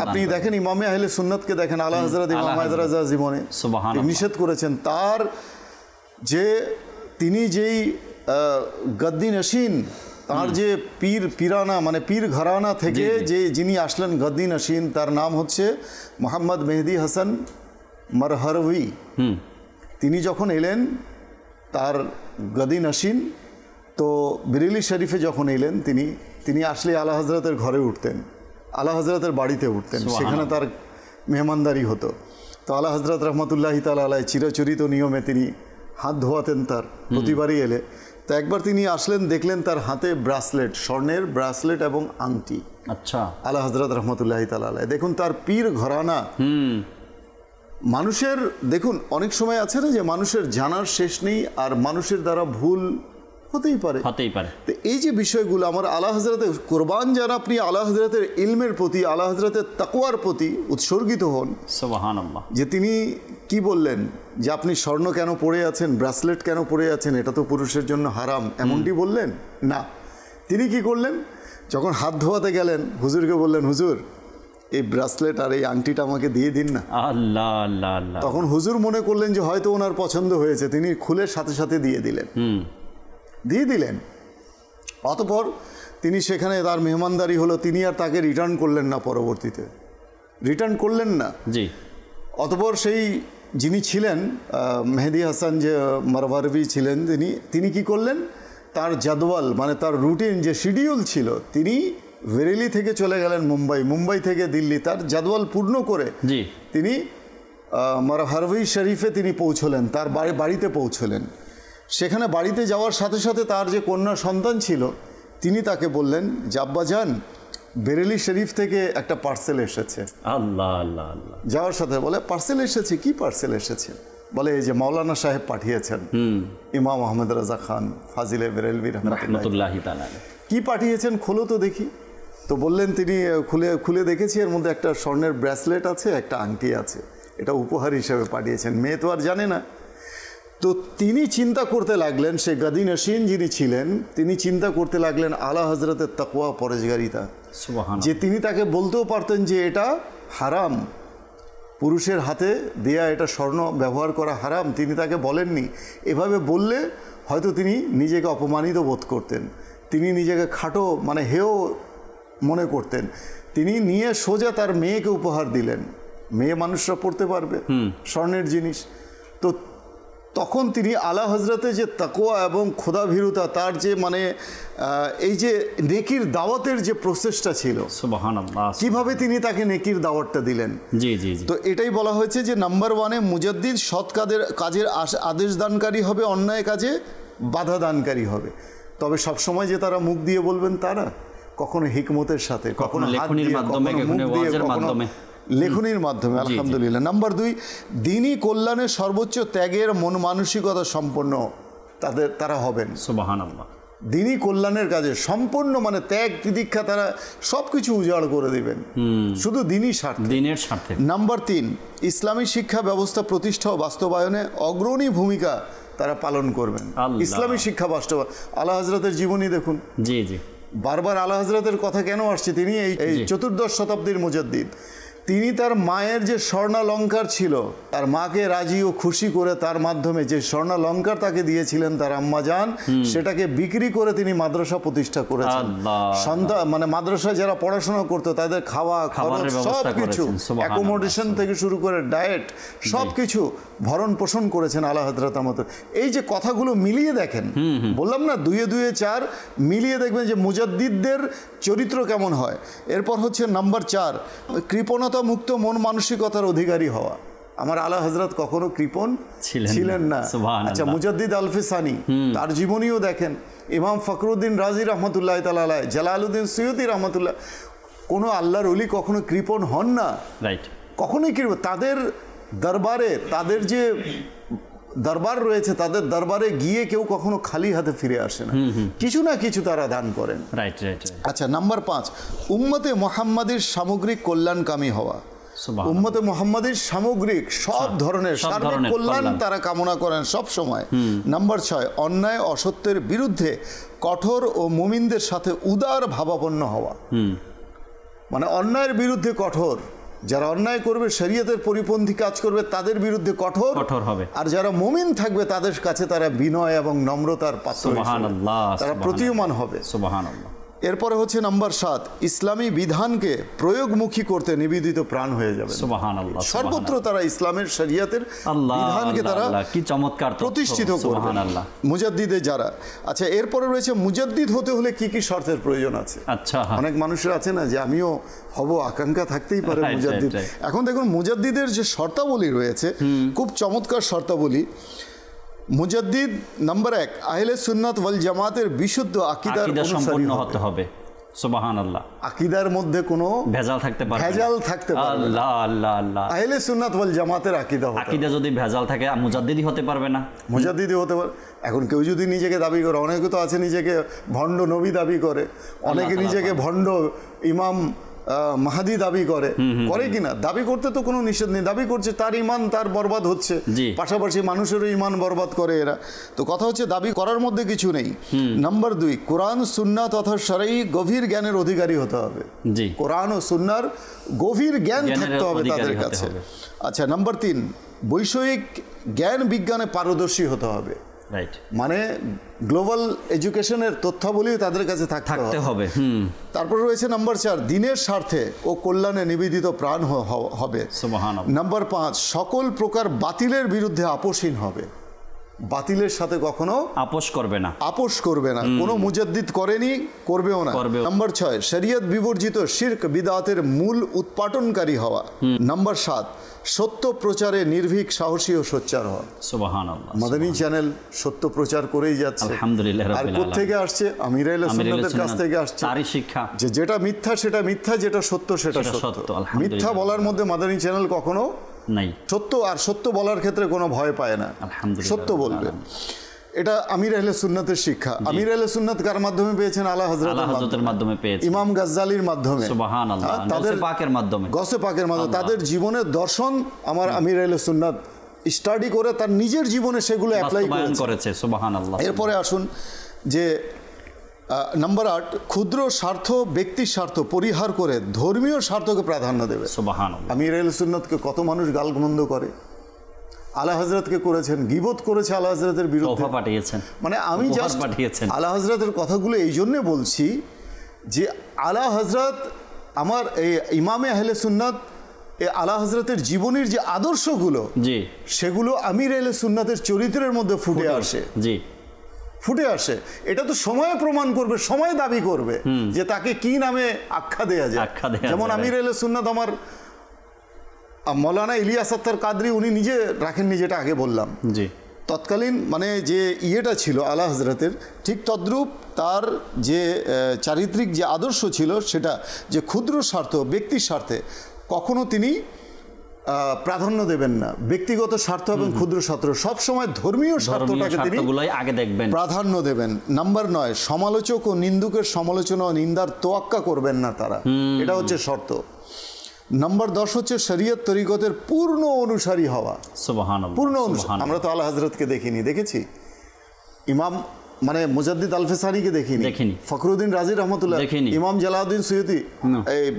আপনি-। দেখেন ইমামে আহলে সুন্নাতকে দেখেন আলা হজরত ইমাম হাজরাজা জীবনে। নিষেধ করেছেন। তার যে তিনি যেই গদ্দি নসীন তার যে পীর পিরানা মানে পীর ঘরানা থেকে। যে যিনি আসলেন গদ্দি নসীন তার নাম হচ্ছে মোহাম্মদ মেহেদি হাসান মারহারভি হুম। তিনি যখন এলেন তার গদি নাসিন তো বিরেলি শরীফে যখন এলেন তিনি তিনি আসলে আলা হজরতের ঘরে উঠতেন। আলা হজরতের বাড়িতে উঠতেন। সেখানে তার মেহমানদারি হতো। তো আলা হজরত রহমতুল্লাহি তালা আলাই চিরচরিত নিয়মে তিনি হাত ধোয়াতেন তার। প্রতিবারই এলে। তো একবার তিনি আসলেন দেখলেন তার হাতে ব্রাসলেট স্বর্ণের ব্রাসলেট এবং আংটি। আচ্ছা। আলা হজরত রহমতুল্লাহি তালা আলাই দেখুন তার পীর ঘরানা হুম। মানুষের দেখুন অনেক সময় আছে না যে মানুষের জানার শেষ নেই আর মানুষের দ্বারা ভুল হতেই পারে। হতেই পারে। তো এই যে বিষয়গুলো আমার আলা হজরতের কোরবান যেন আপনি আলা হজরতের ইলমের প্রতি আলা হজরতের তাকুয়ার প্রতি উৎসর্গিত হন। যে তিনি কি বললেন? যে আপনি স্বর্ণ কেন পরে আছেন ব্রাসলেট কেন পরে আছেন এটা তো পুরুষের জন্য হারাম এমনটি বললেন? না। তিনি কি করলেন? যখন হাত ধোয়াতে গেলেন হুজুরকে বললেন হুজুর এই ব্রাসলেট আর এই আংটিটা আমাকে দিয়ে দিন না। আল্লাহ আল্লাহ আল্লাহ। তখন হুজুর মনে করলেন যে হয়তো ওনার পছন্দ হয়েছে তিনি খুলে সাথে সাথে দিয়ে দিলেন। দিয়ে দিলেন। অতপর তিনি সেখানে তার মেহমানদারি হলো তিনি আর তাকে রিটার্ন করলেন না পরবর্তীতে। রিটার্ন করলেন না। জি। অতপর সেই যিনি ছিলেন মেহেদি হাসান যে মারভারভি ছিলেন তিনি তিনি কি করলেন? তার জাদওয়াল মানে তার রুটিন যে শিডিউল ছিল তিনি ভেরেলি থেকে চলে গেলেন মুম্বাই। মুম্বাই থেকে দিল্লি। তার জাদওয়াল পূর্ণ করে জি। তিনি মারহারভি শরীফে তিনি পৌঁছলেন তার বাড়িতে পৌঁছলেন। সেখানে বাড়িতে যাওয়ার সাথে সাথে তার যে কন্যা সন্তান ছিল তিনি তাকে বললেন জাব্বা যান বেরেলি শরীফ থেকে একটা পার্সেল এসেছে। আল্লাহ আল্লাহ আল্লাহ। যাওয়ার সাথে বলে পার্সেল এসেছে? কি পার্সেল এসেছে? বলে এই যে মাওলানা সাহেব পাঠিয়েছেন। ইমাম আহমেদ রাজা খান ফাজিলে রহমতুল্লাহ তাআলা কি পাঠিয়েছেন? খোলো তো দেখি। তো বললেন তিনি খুলে খুলে দেখেছি এর মধ্যে একটা স্বর্ণের ব্রেসলেট আছে একটা আংটি আছে। এটা উপহার হিসেবে পাঠিয়েছেন। মেয়ে তো আর জানে না। তো তিনি চিন্তা করতে লাগলেন সে গাদি নসীন যিনি ছিলেন তিনি চিন্তা করতে লাগলেন আলা হজরতের তাকুয়া পরেজগারিতা। যে তিনি তাকে বলতেও পারতেন যে এটা হারাম। পুরুষের হাতে দেয়া এটা স্বর্ণ ব্যবহার করা হারাম। তিনি তাকে বলেননি। এভাবে বললে হয়তো তিনি নিজেকে অপমানিত বোধ করতেন। তিনি নিজেকে খাটো মানে হেও মনে করতেন। তিনি নিয়ে সোজা তার মেয়েকে উপহার দিলেন। মেয়ে মানুষরা পড়তে পারবে স্বর্ণের জিনিস। তো তখন তিনি আলা হজরতে যে তাকোয়া এবং খোদাভীরুতা তার যে মানে এই যে নেকির দাওয়াতের যে প্রসেসটা ছিল কীভাবে তিনি তাকে নেকির দাওয়াতটা দিলেন? জি জি তো এটাই বলা হয়েছে যে নাম্বার ওয়ানে মুজাদ্দিদ সৎ কাদের কাজের আশ- আদেশ দানকারী হবে অন্যায় কাজে বাধা দানকারী হবে। তবে সবসময় যে তারা মুখ দিয়ে বলবেন তারা। কখনো হিকমতের সাথে কখনো লেখনির মাধ্যমে, মাধ্যমে। লেখনির মাধ্যমে আলহামদুলিল্লাহ। নাম্বার দুই দিনই কল্যাণের সর্বোচ্চ ত্যাগের মন মানসিকতা সম্পন্ন তাদের তারা হবেন। দিনই কল্যাণের কাজে সম্পূর্ণ মানে ত্যাগ তিদীক্ষা তারা সব কিছু উজাড় করে দিবেন। শুধু দিনই স্বার্থে দিনের স্বার্থে নাম্বার তিন ইসলামী শিক্ষা ব্যবস্থা প্রতিষ্ঠা ও বাস্তবায়নে অগ্রণী ভূমিকা তারা পালন করবেন। ইসলামী শিক্ষা বাস্তবায়ন। আল্লাহ হজরতের জীবনী দেখুন। জি জি। বারবার আল্লাহ হজরতের কথা কেন আসছে? তিনি এই এই চতুর্দশ শতাব্দীর মুজাদ্দিদ। তিনি তার মায়ের যে স্বর্ণালঙ্কার ছিল তার মাকে রাজি ও খুশি করে তার মাধ্যমে যে স্বর্ণালঙ্কার তাকে দিয়েছিলেন তার আম্মা যান সেটাকে বিক্রি করে তিনি মাদ্রাসা প্রতিষ্ঠা করেছেন। সন্তান মানে মাদ্রাসায় যারা পড়াশোনা করতো তাদের খাওয়া খরচ সব কিছু অ্যাকোমোডেশন থেকে শুরু করে ডায়েট সব কিছু ভরণ পোষণ করেছেন আল্লাহ হজরত মতো এই যে কথাগুলো মিলিয়ে দেখেন বললাম না দুয়ে দুয়ে চার মিলিয়ে দেখবেন যে মুজাদ্দিদদের চরিত্র কেমন হয়। এরপর হচ্ছে নাম্বার চার কৃপণতা মুক্ত মন মানসিকতার অধিকারী হওয়া। আমার আলা হজরত কখনো কৃপণ ছিলেন না। ছিলেন না। আচ্ছা মুজাদ্দিদ আলফিসানি তার জীবনীও দেখেন। ইমাম ফখরুদ্দিন রাজি রহমতুল্লাহ তালাই জালালুদ্দিন সৈয়দি রহমতুল্লাহ কোনো আল্লাহর অলি কখনো কৃপণ হন না? রাইট কখনোই কি তাদের দরবারে তাদের যে দরবার রয়েছে তাদের দরবারে গিয়ে কেউ কখনো খালি হাতে ফিরে আসে না। কিছু না কিছু তারা দান করেন। রাইট রাইট আচ্ছা নাম্বার পাঁচ উম্মতে মোহাম্মদের সামগ্রিক কল্যাণকামী হওয়া। উম্মতে মোহাম্মদের সামগ্রিক সব ধরনের সার্বিক কল্যাণ কল্যাণ। তারা কামনা করেন সব সময়। নাম্বার ছয় অন্যায় অসত্যের বিরুদ্ধে কঠোর ও মুমিনদের সাথে উদার ভাবাপন্ন হওয়া। মানে অন্যায়ের বিরুদ্ধে কঠোর। যারা অন্যায় করবে শরীয়তের পরিপন্থী কাজ করবে তাদের বিরুদ্ধে কঠোর। কঠোর হবে। আর যারা মুমিন থাকবে তাদের কাছে তারা বিনয় এবং নম্রতার পাত্র তারা প্রতীয়মান হবে। সুবহান আল্লাহ এরপরে হচ্ছে নাম্বার সাত ইসলামী বিধানকে প্রয়োগমুখী করতে নিবেদিত প্রাণ হয়ে যাবে সর্বত্র তারা ইসলামের শরিয়াতের বিধানকে তারা কি চমৎকার প্রতিষ্ঠিত করবে মুজাদ্দিদে যারা। আচ্ছা এরপরে রয়েছে মুজাদ্দিদ হতে হলে কি কি শর্তের প্রয়োজন আছে? আচ্ছা। অনেক মানুষের আছে না যে আমিও হব আকাঙ্ক্ষা থাকতেই পারে মুজাদ্দিদ. এখন দেখুন মুজাদ্দিদের যে শর্তাবলী রয়েছে খুব চমৎকার শর্তাবলী। মুজাদ্দিদ নাম্বার এক আহলে সুন্নাত ওয়াল জামাতের বিশুদ্ধ আকিদার আকীদা সম্পন্ন। হতে হবে সুবহান আল্লাহ আকিদার মধ্যে কোনো ভেজাল থাকতে পারে ভেজাল থাকতে পারে। আল্লাহ আল্লাহ আল্লাহ আহলে সুন্নাত ওয়াল জামাতের আকিদা। আকিদা যদি ভেজাল থাকে মুজাদ্দিদি হতে পারবে না মুজাদ্দিদি হতে পারে এখন কেউ যদি নিজেকে দাবি করে অনেকে তো আছে নিজেকে ভণ্ড নবী দাবি করে অনেকে নিজেকে ভণ্ড ইমাম মাহাদি দাবি করে। করে কিনা? দাবি করতে তো কোনো নিষেধ নেই। দাবি করছে তার ইমান তার বরবাদ হচ্ছে। পাশাপাশি মানুষেরও ইমান বরবাদ করে এরা। তো কথা হচ্ছে দাবি করার মধ্যে কিছু নেই। নাম্বার দুই কোরআন সুন্না তথা সারাই গভীর জ্ঞানের অধিকারী হতে হবে। কোরআন ও সুন্নার গভীর জ্ঞান থাকতে হবে তাদের কাছে। আচ্ছা নাম্বার তিন বৈষয়িক জ্ঞান বিজ্ঞানে পারদর্শী হতে হবে। মানে গ্লোবাল এডুকেশনের তথ্যাবলী তাদের কাছে থাকতে হবে। তারপর রয়েছে নাম্বার চার দিনের স্বার্থে ও কল্যাণে নিবেদিত প্রাণ হবে। নাম্বার পাঁচ সকল প্রকার বাতিলের বিরুদ্ধে আপোষহীন হবে। বাতিলের সাথে কখনো আপোষ করবে না। আপোষ করবে না। কোনো মুজাদ্দিদ করেনি করবেও না। নাম্বার ছয় শরিয়ত বিবর্জিত শির্ক বিদাতের মূল উৎপাটনকারী হওয়া। নাম্বার সাত সত্য প্রচারে নির্ভীক সাহসী ও সোচ্চার হওয়া। মাদানী চ্যানেল সত্য প্রচার করেই যাচ্ছে। আলহামদুলিল্লাহ আর থেকে আসছে? আমিরাইল সুন্নাতের কাছ থেকে আসছে। তারই শিক্ষা। যে যেটা মিথ্যা সেটা মিথ্যা যেটা সত্য সেটা সত্য, মিথ্যা বলার মধ্যে মাদানী চ্যানেল কখনো নাই। সত্য আর সত্য বলার ক্ষেত্রে কোনো ভয় পায় না। আলহামদুলিল্লাহ সত্য বলবে। এটা আমির আহলে সুন্নাতের শিক্ষা। আমির আহলে সুন্নাত কার মাধ্যমে পেয়েছেন? আলা হজরতের মাধ্যমে। পেয়েছে ইমাম গাজ্জালির মাধ্যমে। সুবাহান আল্লাহ হ্যাঁ, তাদের পাকের মাধ্যমে। গসে পাকের মাধ্যমে। তাদের জীবনের দর্শন আমার আমির আহলে সুন্নাত স্টাডি করে তার নিজের জীবনে সেগুলো অ্যাপ্লাই করেছে। করেছে সুবাহান আল্লাহ এরপরে আসুন যে নাম্বার আট ক্ষুদ্র স্বার্থ ব্যক্তির স্বার্থ পরিহার করে ধর্মীয় স্বার্থকে প্রাধান্য দেবে। আমির আল সুন্নতকে কত মানুষ গালমন্দ করে? আলা হজরতকে করেছেন গিবত করেছে আলা হজরতের বিরুদ্ধে। পাঠিয়েছেন। মানে আমি জাস্ট পাঠিয়েছেন। আলা হজরতের কথাগুলো এই জন্যে বলছি যে আলা হজরত আমার এই ইমামে আহলে সুন্নাত এ আলা হজরতের জীবনের যে আদর্শগুলো জি। সেগুলো আমির আহলে সুন্নাতের চরিত্রের মধ্যে ফুটে আসে। জি। ফুটে আসে। এটা তো সময় প্রমাণ করবে সময় দাবি করবে যে তাকে কি নামে আখ্যা দেয়া যায়। যেমন। আমির আল সুন্নাত আমার মৌলানা ইলিয়াস আত্তার কাদরি উনি নিজে রাখেননি যেটা আগে বললাম। জি। তৎকালীন মানে যে ইয়েটা ছিল আলা হজরতের ঠিক তদ্রূপ তার যে চারিত্রিক যে আদর্শ ছিল সেটা যে ক্ষুদ্র স্বার্থ ব্যক্তির স্বার্থে কখনো তিনি প্রাধান্য দেবেন না। ব্যক্তিগত স্বার্থ এবং ক্ষুদ্র স্বার্থ। সবসময় ধর্মীয় ধর্মীয় স্বার্থটাকে তিনি আগে দেখবেন। প্রাধান্য দেবেন। নাম্বার নয় সমালোচক ও নিন্দুকের সমালোচনা ও নিন্দার তোয়াক্কা করবেন না তারা। এটা হচ্ছে শর্ত। নাম্বার দশ হচ্ছে শরীয়ত তরিকতের পূর্ণ অনুসারী হওয়া। পূর্ণ অনুসারী। আমরা তো আল্লাহ হজরতকে দেখিনি দেখেছি? ইমাম মানে মুজাদ্দিদ আলফেসানিকে দেখিনি। দেখিনি। ফখরুদ্দিন রাজি রহমতুল্লাহ। দেখিনি। ইমাম জালাউদ্দিন সৈয়দি এই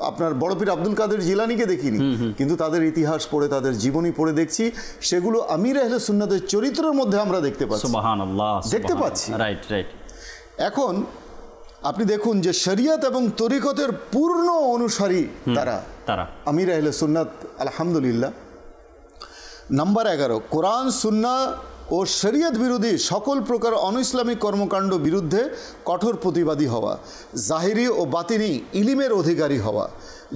আপনার বড় পীর আব্দুল কাদের জিলানিকে দেখিনি। কিন্তু তাদের ইতিহাস পড়ে তাদের জীবনী পড়ে দেখছি। সেগুলো আমির আহলে সুন্নাতের চরিত্রের মধ্যে আমরা দেখতে পাচ্ছি। দেখতে পাচ্ছি। রাইট রাইট এখন আপনি দেখুন যে শরিয়ত এবং তরিকতের পূর্ণ অনুসারী তারা। তারা। আমির আহলে সুন্নাত আলহামদুলিল্লাহ। নাম্বার এগারো কোরআন সুন্না ও শরীয়ত বিরোধী সকল প্রকার অনইসলামিক কর্মকাণ্ড বিরুদ্ধে কঠোর প্রতিবাদী হওয়া জাহিরি ও বাতিনি ইলিমের অধিকারী হওয়া।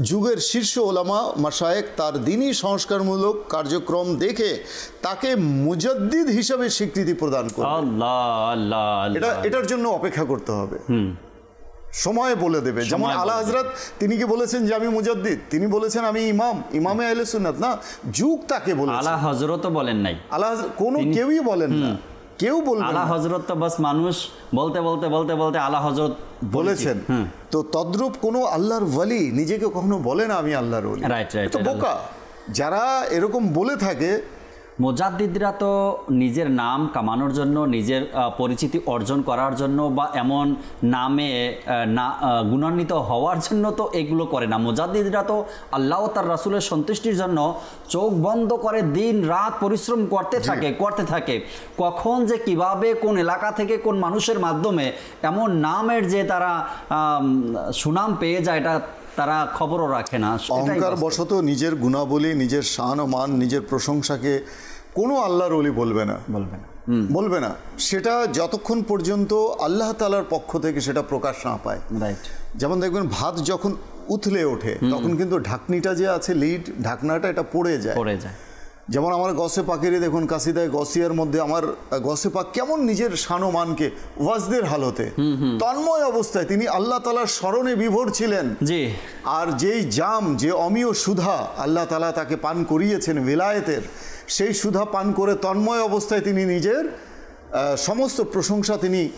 যুগের শীর্ষ ওলামা মাসায়েক তার দিনই সংস্কারমূলক কার্যক্রম দেখে তাকে মুজদ্দিদ হিসাবে স্বীকৃতি প্রদান করে এটা এটার জন্য অপেক্ষা করতে হবে। সময় বলে দেবে। যেমন আলা বলে হজরত তিনি কি বলেছেন যে আমি মুজাদ্দিদ? তিনি বলেছেন আমি ইমাম। ইমামে আহলে সুন্নাত না? যুগ তাকে বলেছে। আলা হজরতও বলেন নাই। আলা কোনো কেউই বলেন না। কেউ বলবেন আলা। হজরত তো বাস মানুষ বলতে বলতে বলতে বলতে আলা হজরত বলেছেন। তো তদ্রূপ কোনো আল্লাহর ওয়ালি নিজেকে কখনো বলে না আমি আল্লাহর ওয়ালি। Right, তো বোকা। যারা এরকম বলে থাকে মোজাদ্দিদরা তো নিজের নাম কামানোর জন্য নিজের পরিচিতি অর্জন করার জন্য বা এমন নামে না গুণান্বিত হওয়ার জন্য তো এগুলো করে না। মোজাদ্দিদরা তো আল্লাহ তার রাসুলের সন্তুষ্টির জন্য চোখ বন্ধ করে দিন রাত পরিশ্রম করতে থাকে করতে থাকে। কখন যে কীভাবে কোন এলাকা থেকে কোন মানুষের মাধ্যমে এমন নামের যে তারা সুনাম পেয়ে যায় এটা তারা খবরও রাখে না। অহংকার। বশত নিজের গুণাবলী নিজের শান ও মান নিজের প্রশংসাকে কোনো আল্লাহর ওলি বলবে না। বলবে না। বলবে না। সেটা যতক্ষণ পর্যন্ত আল্লাহ তালার পক্ষ থেকে সেটা প্রকাশ না পায়। রাইট যেমন দেখবেন ভাত যখন উথলে ওঠে তখন কিন্তু ঢাকনিটা যে আছে লিড ঢাকনাটা এটা পড়ে যায়। পড়ে যায়। যেমন আমার গসে পাকেরই দেখুন কাসিদায় গসিয়ার মধ্যে আমার গসে পাক কেমন নিজের শানমানকে ওয়াজদের হালতে। তন্ময় অবস্থায় তিনি আল্লাহ তালার স্মরণে বিভোর ছিলেন। জি। আর যেই জাম যে অমীয় সুধা আল্লাহ তালা তাকে পান করিয়েছেন ভিলায়েতের সেই সুধা পান করে তন্ময় অবস্থায় তিনি নিজের সমস্ত প্রশংসা তিনি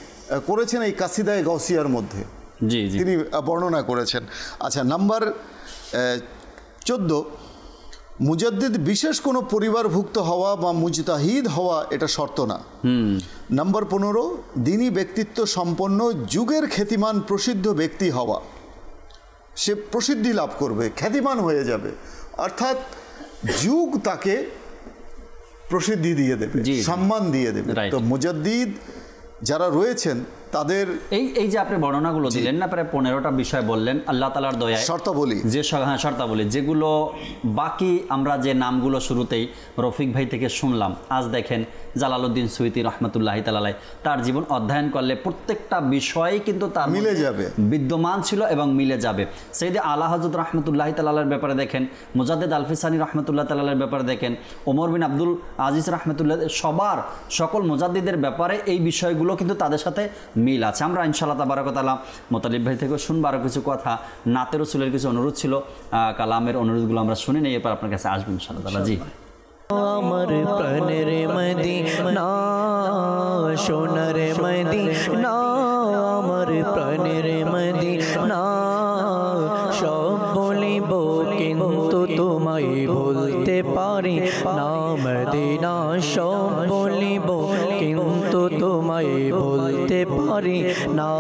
করেছেন এই কাসিদায় গসিয়ার মধ্যে। জি জি। তিনি বর্ণনা করেছেন। আচ্ছা নাম্বার চোদ্দ মুজাদ্দিদ বিশেষ কোনো পরিবারভুক্ত হওয়া বা মুজতাহিদ হওয়া এটা শর্ত না। নাম্বার পনেরো দিনী ব্যক্তিত্ব সম্পন্ন যুগের খ্যাতিমান প্রসিদ্ধ ব্যক্তি হওয়া। সে প্রসিদ্ধি লাভ করবে খ্যাতিমান হয়ে যাবে। অর্থাৎ যুগ তাকে প্রসিদ্ধি দিয়ে দেবে। সম্মান দিয়ে দেবে. তো মুজাদ্দিদ যারা রয়েছেন তাদের এই এই যে আপনি বর্ণনাগুলো দিলেন না প্রায় পনেরোটা বিষয় বললেন আল্লাহ তালার দয়ায়। শর্তাবলী। যে হ্যাঁ শর্তাবলী। যেগুলো বাকি আমরা যে নামগুলো শুরুতেই রফিক ভাই থেকে শুনলাম আজ দেখেন জালালউদ্দিন সুইতি রহমতুল্লাহ তালাই তার জীবন অধ্যয়ন করলে প্রত্যেকটা বিষয়ই কিন্তু তার মিলে যাবে। বিদ্যমান ছিল এবং মিলে যাবে। সেই যে আল্লাহ হজরত রহমতুল্লাহ তালার ব্যাপারে দেখেন মুজাদ্দেদ আলফিসানি রহমতুল্লাহ তালার ব্যাপারে দেখেন ওমর বিন আব্দুল আজিজ রহমতুল্লাহ সবার সকল মুজাদ্দিদের ব্যাপারে এই বিষয়গুলো কিন্তু তাদের সাথে মিল আছে। আমরা ইনশাল্লাহ তাবারকতালা মোতালিব ভাই থেকেও শুনব। আরও কিছু কথা নাতের রসুলের কিছু অনুরোধ ছিল। কালামের অনুরোধগুলো আমরা শুনে নিই, এরপর আপনার কাছে আসব ইনশাল্লাহ তালা। জি। আমার প্রাণের মদিনা, সোনার মদিনা, আমার প্রাণের মদিনা, সব বলিব কিন্তু তোমায় বলতে পারি না। মদিনা, সব পারি না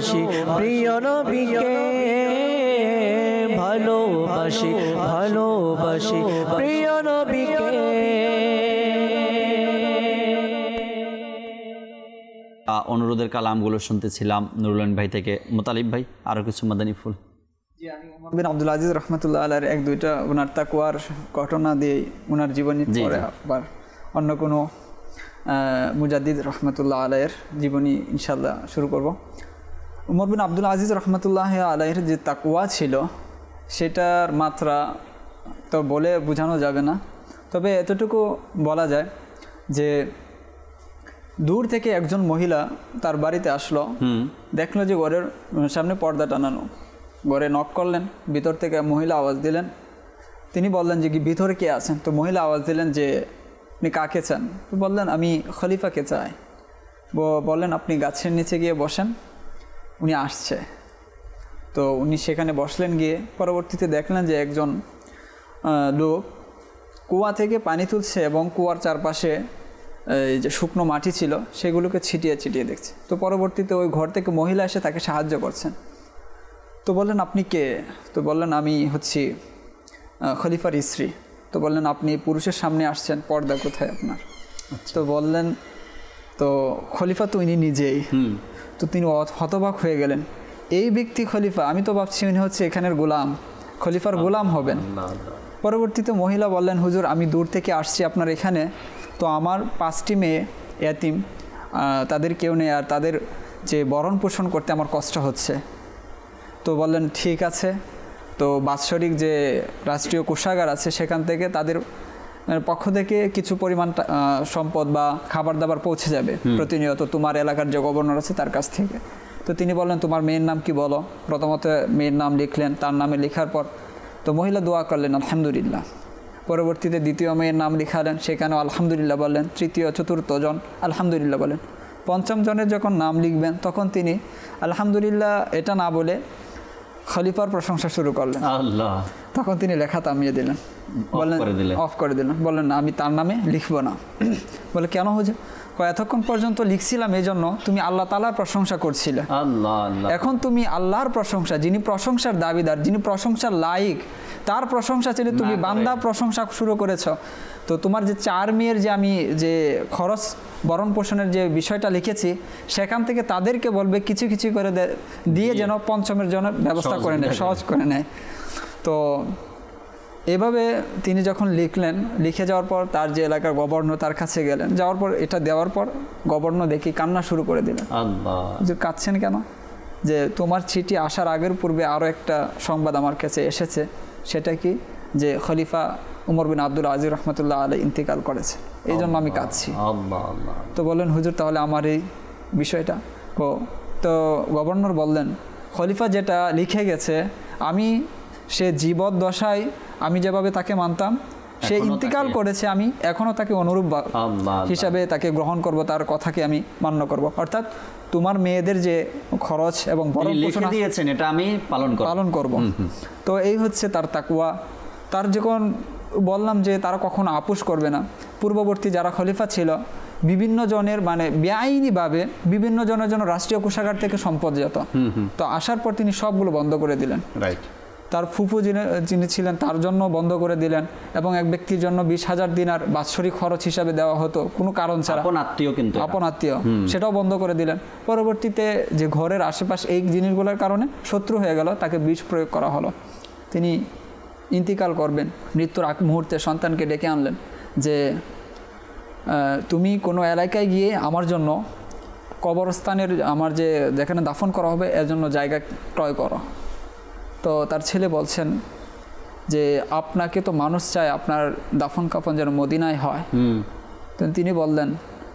ভালোবাসি প্রিয় নবীকে ভালোবাসি ভালোবাসি প্রিয় নবীকে। অনুরোধের কালামগুলো শুনতেছিলাম নুরুলান ভাই থেকে। মোতালিব ভাই আরও কিছু মাদানী ফুল? ওমর বিন আব্দুল আজিজ রহমতুল্লাহ আলার এক দুইটা ওনার তাকুয়ার ঘটনা দিয়ে ওনার জীবনী পরে আবার অন্য কোনো মুজাদ্দিদ রহমতুল্লাহ আলাইয়ের জীবনী ইনশাল্লাহ শুরু করব। উমর বিন আব্দুল আজিজ রহমতুল্লাহ আলাইয়ের যে তাকুয়া ছিল সেটার মাত্রা তো বলে বোঝানো যাবে না। তবে এতটুকু বলা যায় যে দূর থেকে একজন মহিলা তার বাড়িতে আসলো দেখল যে ঘরের সামনে পর্দা টানানো। ঘরে নক করলেন ভিতর থেকে মহিলা আওয়াজ দিলেন। তিনি বললেন যে কি ভিতরে কে আছেন? তো মহিলা আওয়াজ দিলেন যে আপনি কাকে চান? তো বললেন আমি খলিফাকে চাই। বললেন আপনি গাছের নিচে গিয়ে বসেন। উনি আসছে। তো উনি সেখানে বসলেন গিয়ে পরবর্তীতে দেখলেন যে একজন লোক কুয়া থেকে পানি তুলছে এবং কুয়ার চারপাশে এই যে শুকনো মাটি ছিল সেগুলোকে ছিটিয়ে ছিটিয়ে দেখছে। তো পরবর্তীতে ওই ঘর থেকে মহিলা এসে তাকে সাহায্য করছেন। তো বললেন আপনি কে? তো বললেন আমি হচ্ছি খলিফার স্ত্রী। তো বললেন আপনি পুরুষের সামনে আসছেন পর্দা কোথায় আপনার? তো বললেন তো খলিফা তো ইনি নিজেই। তো তিনি হতবাক হয়ে গেলেন। এই ব্যক্তি খলিফা আমি তো ভাবছি উনি হচ্ছে এখানের গোলাম। খলিফার গোলাম হবেন। পরবর্তীতে মহিলা বললেন হুজুর আমি দূর থেকে আসছি আপনার এখানে। তো আমার পাঁচটি মেয়ে এতিম তাদের কেউ নেই আর তাদের যে বরণ পোষণ করতে আমার কষ্ট হচ্ছে। তো বললেন ঠিক আছে। তো বাৎসরিক যে রাষ্ট্রীয় কোষাগার আছে সেখান থেকে তাদের পক্ষ থেকে কিছু পরিমাণ সম্পদ বা খাবার দাবার পৌঁছে যাবে প্রতিনিয়ত তোমার এলাকার যে গভর্নর আছে তার কাছ থেকে। তো তিনি বললেন তোমার মেয়ের নাম কি বলো? প্রথমত মেয়ের নাম লিখলেন তার নামে লেখার পর তো মহিলা দোয়া করলেন আলহামদুলিল্লাহ। পরবর্তীতে দ্বিতীয় মেয়ের নাম লিখালেন সেখানেও আলহামদুলিল্লাহ বললেন তৃতীয় চতুর্থ জন আলহামদুলিল্লাহ বলেন পঞ্চম জনের যখন নাম লিখবেন তখন তিনি আলহামদুলিল্লাহ এটা না বলে খলিফার প্রশংসা শুরু করলেন। আল্লাহ। তখন তিনি লেখা থামিয়ে দিলেন। বললেন অফ করে দিলেন। বললেন না আমি তার নামে লিখব না। (clears throat) বলে কেন হয়েছে এতক্ষণ পর্যন্ত লিখছিলাম এই জন্য তুমি আল্লাহ তালার প্রশংসা করছিলে। এখন তুমি আল্লাহর প্রশংসা যিনি প্রশংসার দাবিদার যিনি প্রশংসার লাইক তার প্রশংসা ছিল তুমি বান্দা প্রশংসা শুরু করেছ। তো তোমার যে চার মেয়ের যে আমি যে খরচ বরণ পোষণের যে বিষয়টা লিখেছি সেখান থেকে তাদেরকে বলবে কিছু কিছু করে দিয়ে যেন পঞ্চমের জন্য ব্যবস্থা করে নেয় সহজ করে নেয়। তো এভাবে তিনি যখন লিখলেন লিখে যাওয়ার পর তার যে এলাকার গভর্নর তার কাছে গেলেন। যাওয়ার পর এটা দেওয়ার পর গভর্নর দেখি কান্না শুরু করে দিলেন। যে কাঁদছেন কেন? যে তোমার চিঠি আসার আগের পূর্বে আরও একটা সংবাদ আমার কাছে এসেছে। সেটা কি? যে খলিফা উমর বিন আব্দুল আজিজ রহমতুল্লাহ আলাই ইন্তেকাল করেছে। এই জন্য আমি কাঁদছি। তো বললেন হুজুর তাহলে আমার এই বিষয়টা? ও তো গভর্নর বললেন খলিফা যেটা লিখে গেছে আমি সে জীবদ্দশায় আমি যেভাবে তাকে মানতাম সে ইন্তিকাল করেছে আমি এখনও তাকে অনুরূপ। হিসাবে তাকে গ্রহণ করব তার কথাকে আমি মান্য করব। অর্থাৎ তোমার মেয়েদের যে খরচ এবং লিখে দিয়েছেন এটা আমি পালন করব। পালন করব। তো এই হচ্ছে তার তাকুয়া তার যখন বললাম যে তারা কখনো আপোষ করবে না পূর্ববর্তী যারা খলিফা ছিল বিভিন্ন জনের মানে বেআইনিভাবে বিভিন্ন জনের জন্য রাষ্ট্রীয় কোষাগার থেকে সম্পদ যেত। তো আসার পর তিনি সবগুলো বন্ধ করে দিলেন। রাইট তার ফুফু যিনি যিনি ছিলেন তার জন্য বন্ধ করে দিলেন এবং এক ব্যক্তির জন্য বিশ হাজার দিনার বাৎসরিক খরচ হিসাবে দেওয়া হতো কোনো কারণ ছাড়া। আপন আত্মীয় কিন্তু আপন আত্মীয় সেটাও বন্ধ করে দিলেন। পরবর্তীতে যে ঘরের আশেপাশে এই জিনিসগুলোর কারণে শত্রু হয়ে গেল তাকে বিষ প্রয়োগ করা হলো। তিনি ইন্তিকাল করবেন মৃত্যুর আগ মুহূর্তে সন্তানকে ডেকে আনলেন যে তুমি কোনো এলাকায় গিয়ে আমার জন্য কবরস্থানের আমার যে যেখানে দাফন করা হবে এর জন্য জায়গা ক্রয় করো। তো তার ছেলে বলছেন যে আপনাকে তো মানুষ চায় আপনার দাফন কাফন যেন মদিনায় হয়। তো তিনি বললেন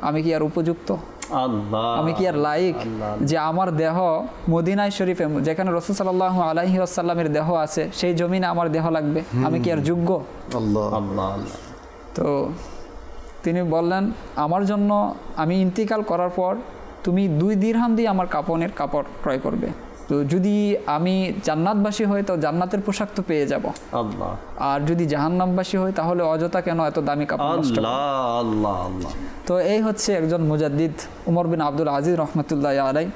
আমি কি আর উপযুক্ত? আমি কি আর লাইক যে আমার দেহ মদিনায় শরীফে যেখানে রসুল সাল্লাহ আলাহি আসাল্লামের দেহ আছে সেই জমিনে আমার দেহ লাগবে। আমি কি আর যোগ্য? আল্লাহ আল্লাহ। আল্লাহ। তো তিনি বললেন আমার জন্য আমি ইন্তিকাল করার পর তুমি দুই দিরহাম দিয়ে আমার কাপনের কাপড় ক্রয় করবে। তো যদি আমি জান্নাতবাসী হই তো জান্নাতের পোশাক তো পেয়ে যাব। আল্লাহ। আর যদি জাহান্নামবাসী হই তাহলে অযথা কেন এত দামি কাপড় নষ্ট আল্লাহ আল্লাহ তো এই হচ্ছে একজন মুজাদ্দিদ উমর বিন আব্দুল আজিজ রহমতুল্লাহ আলাই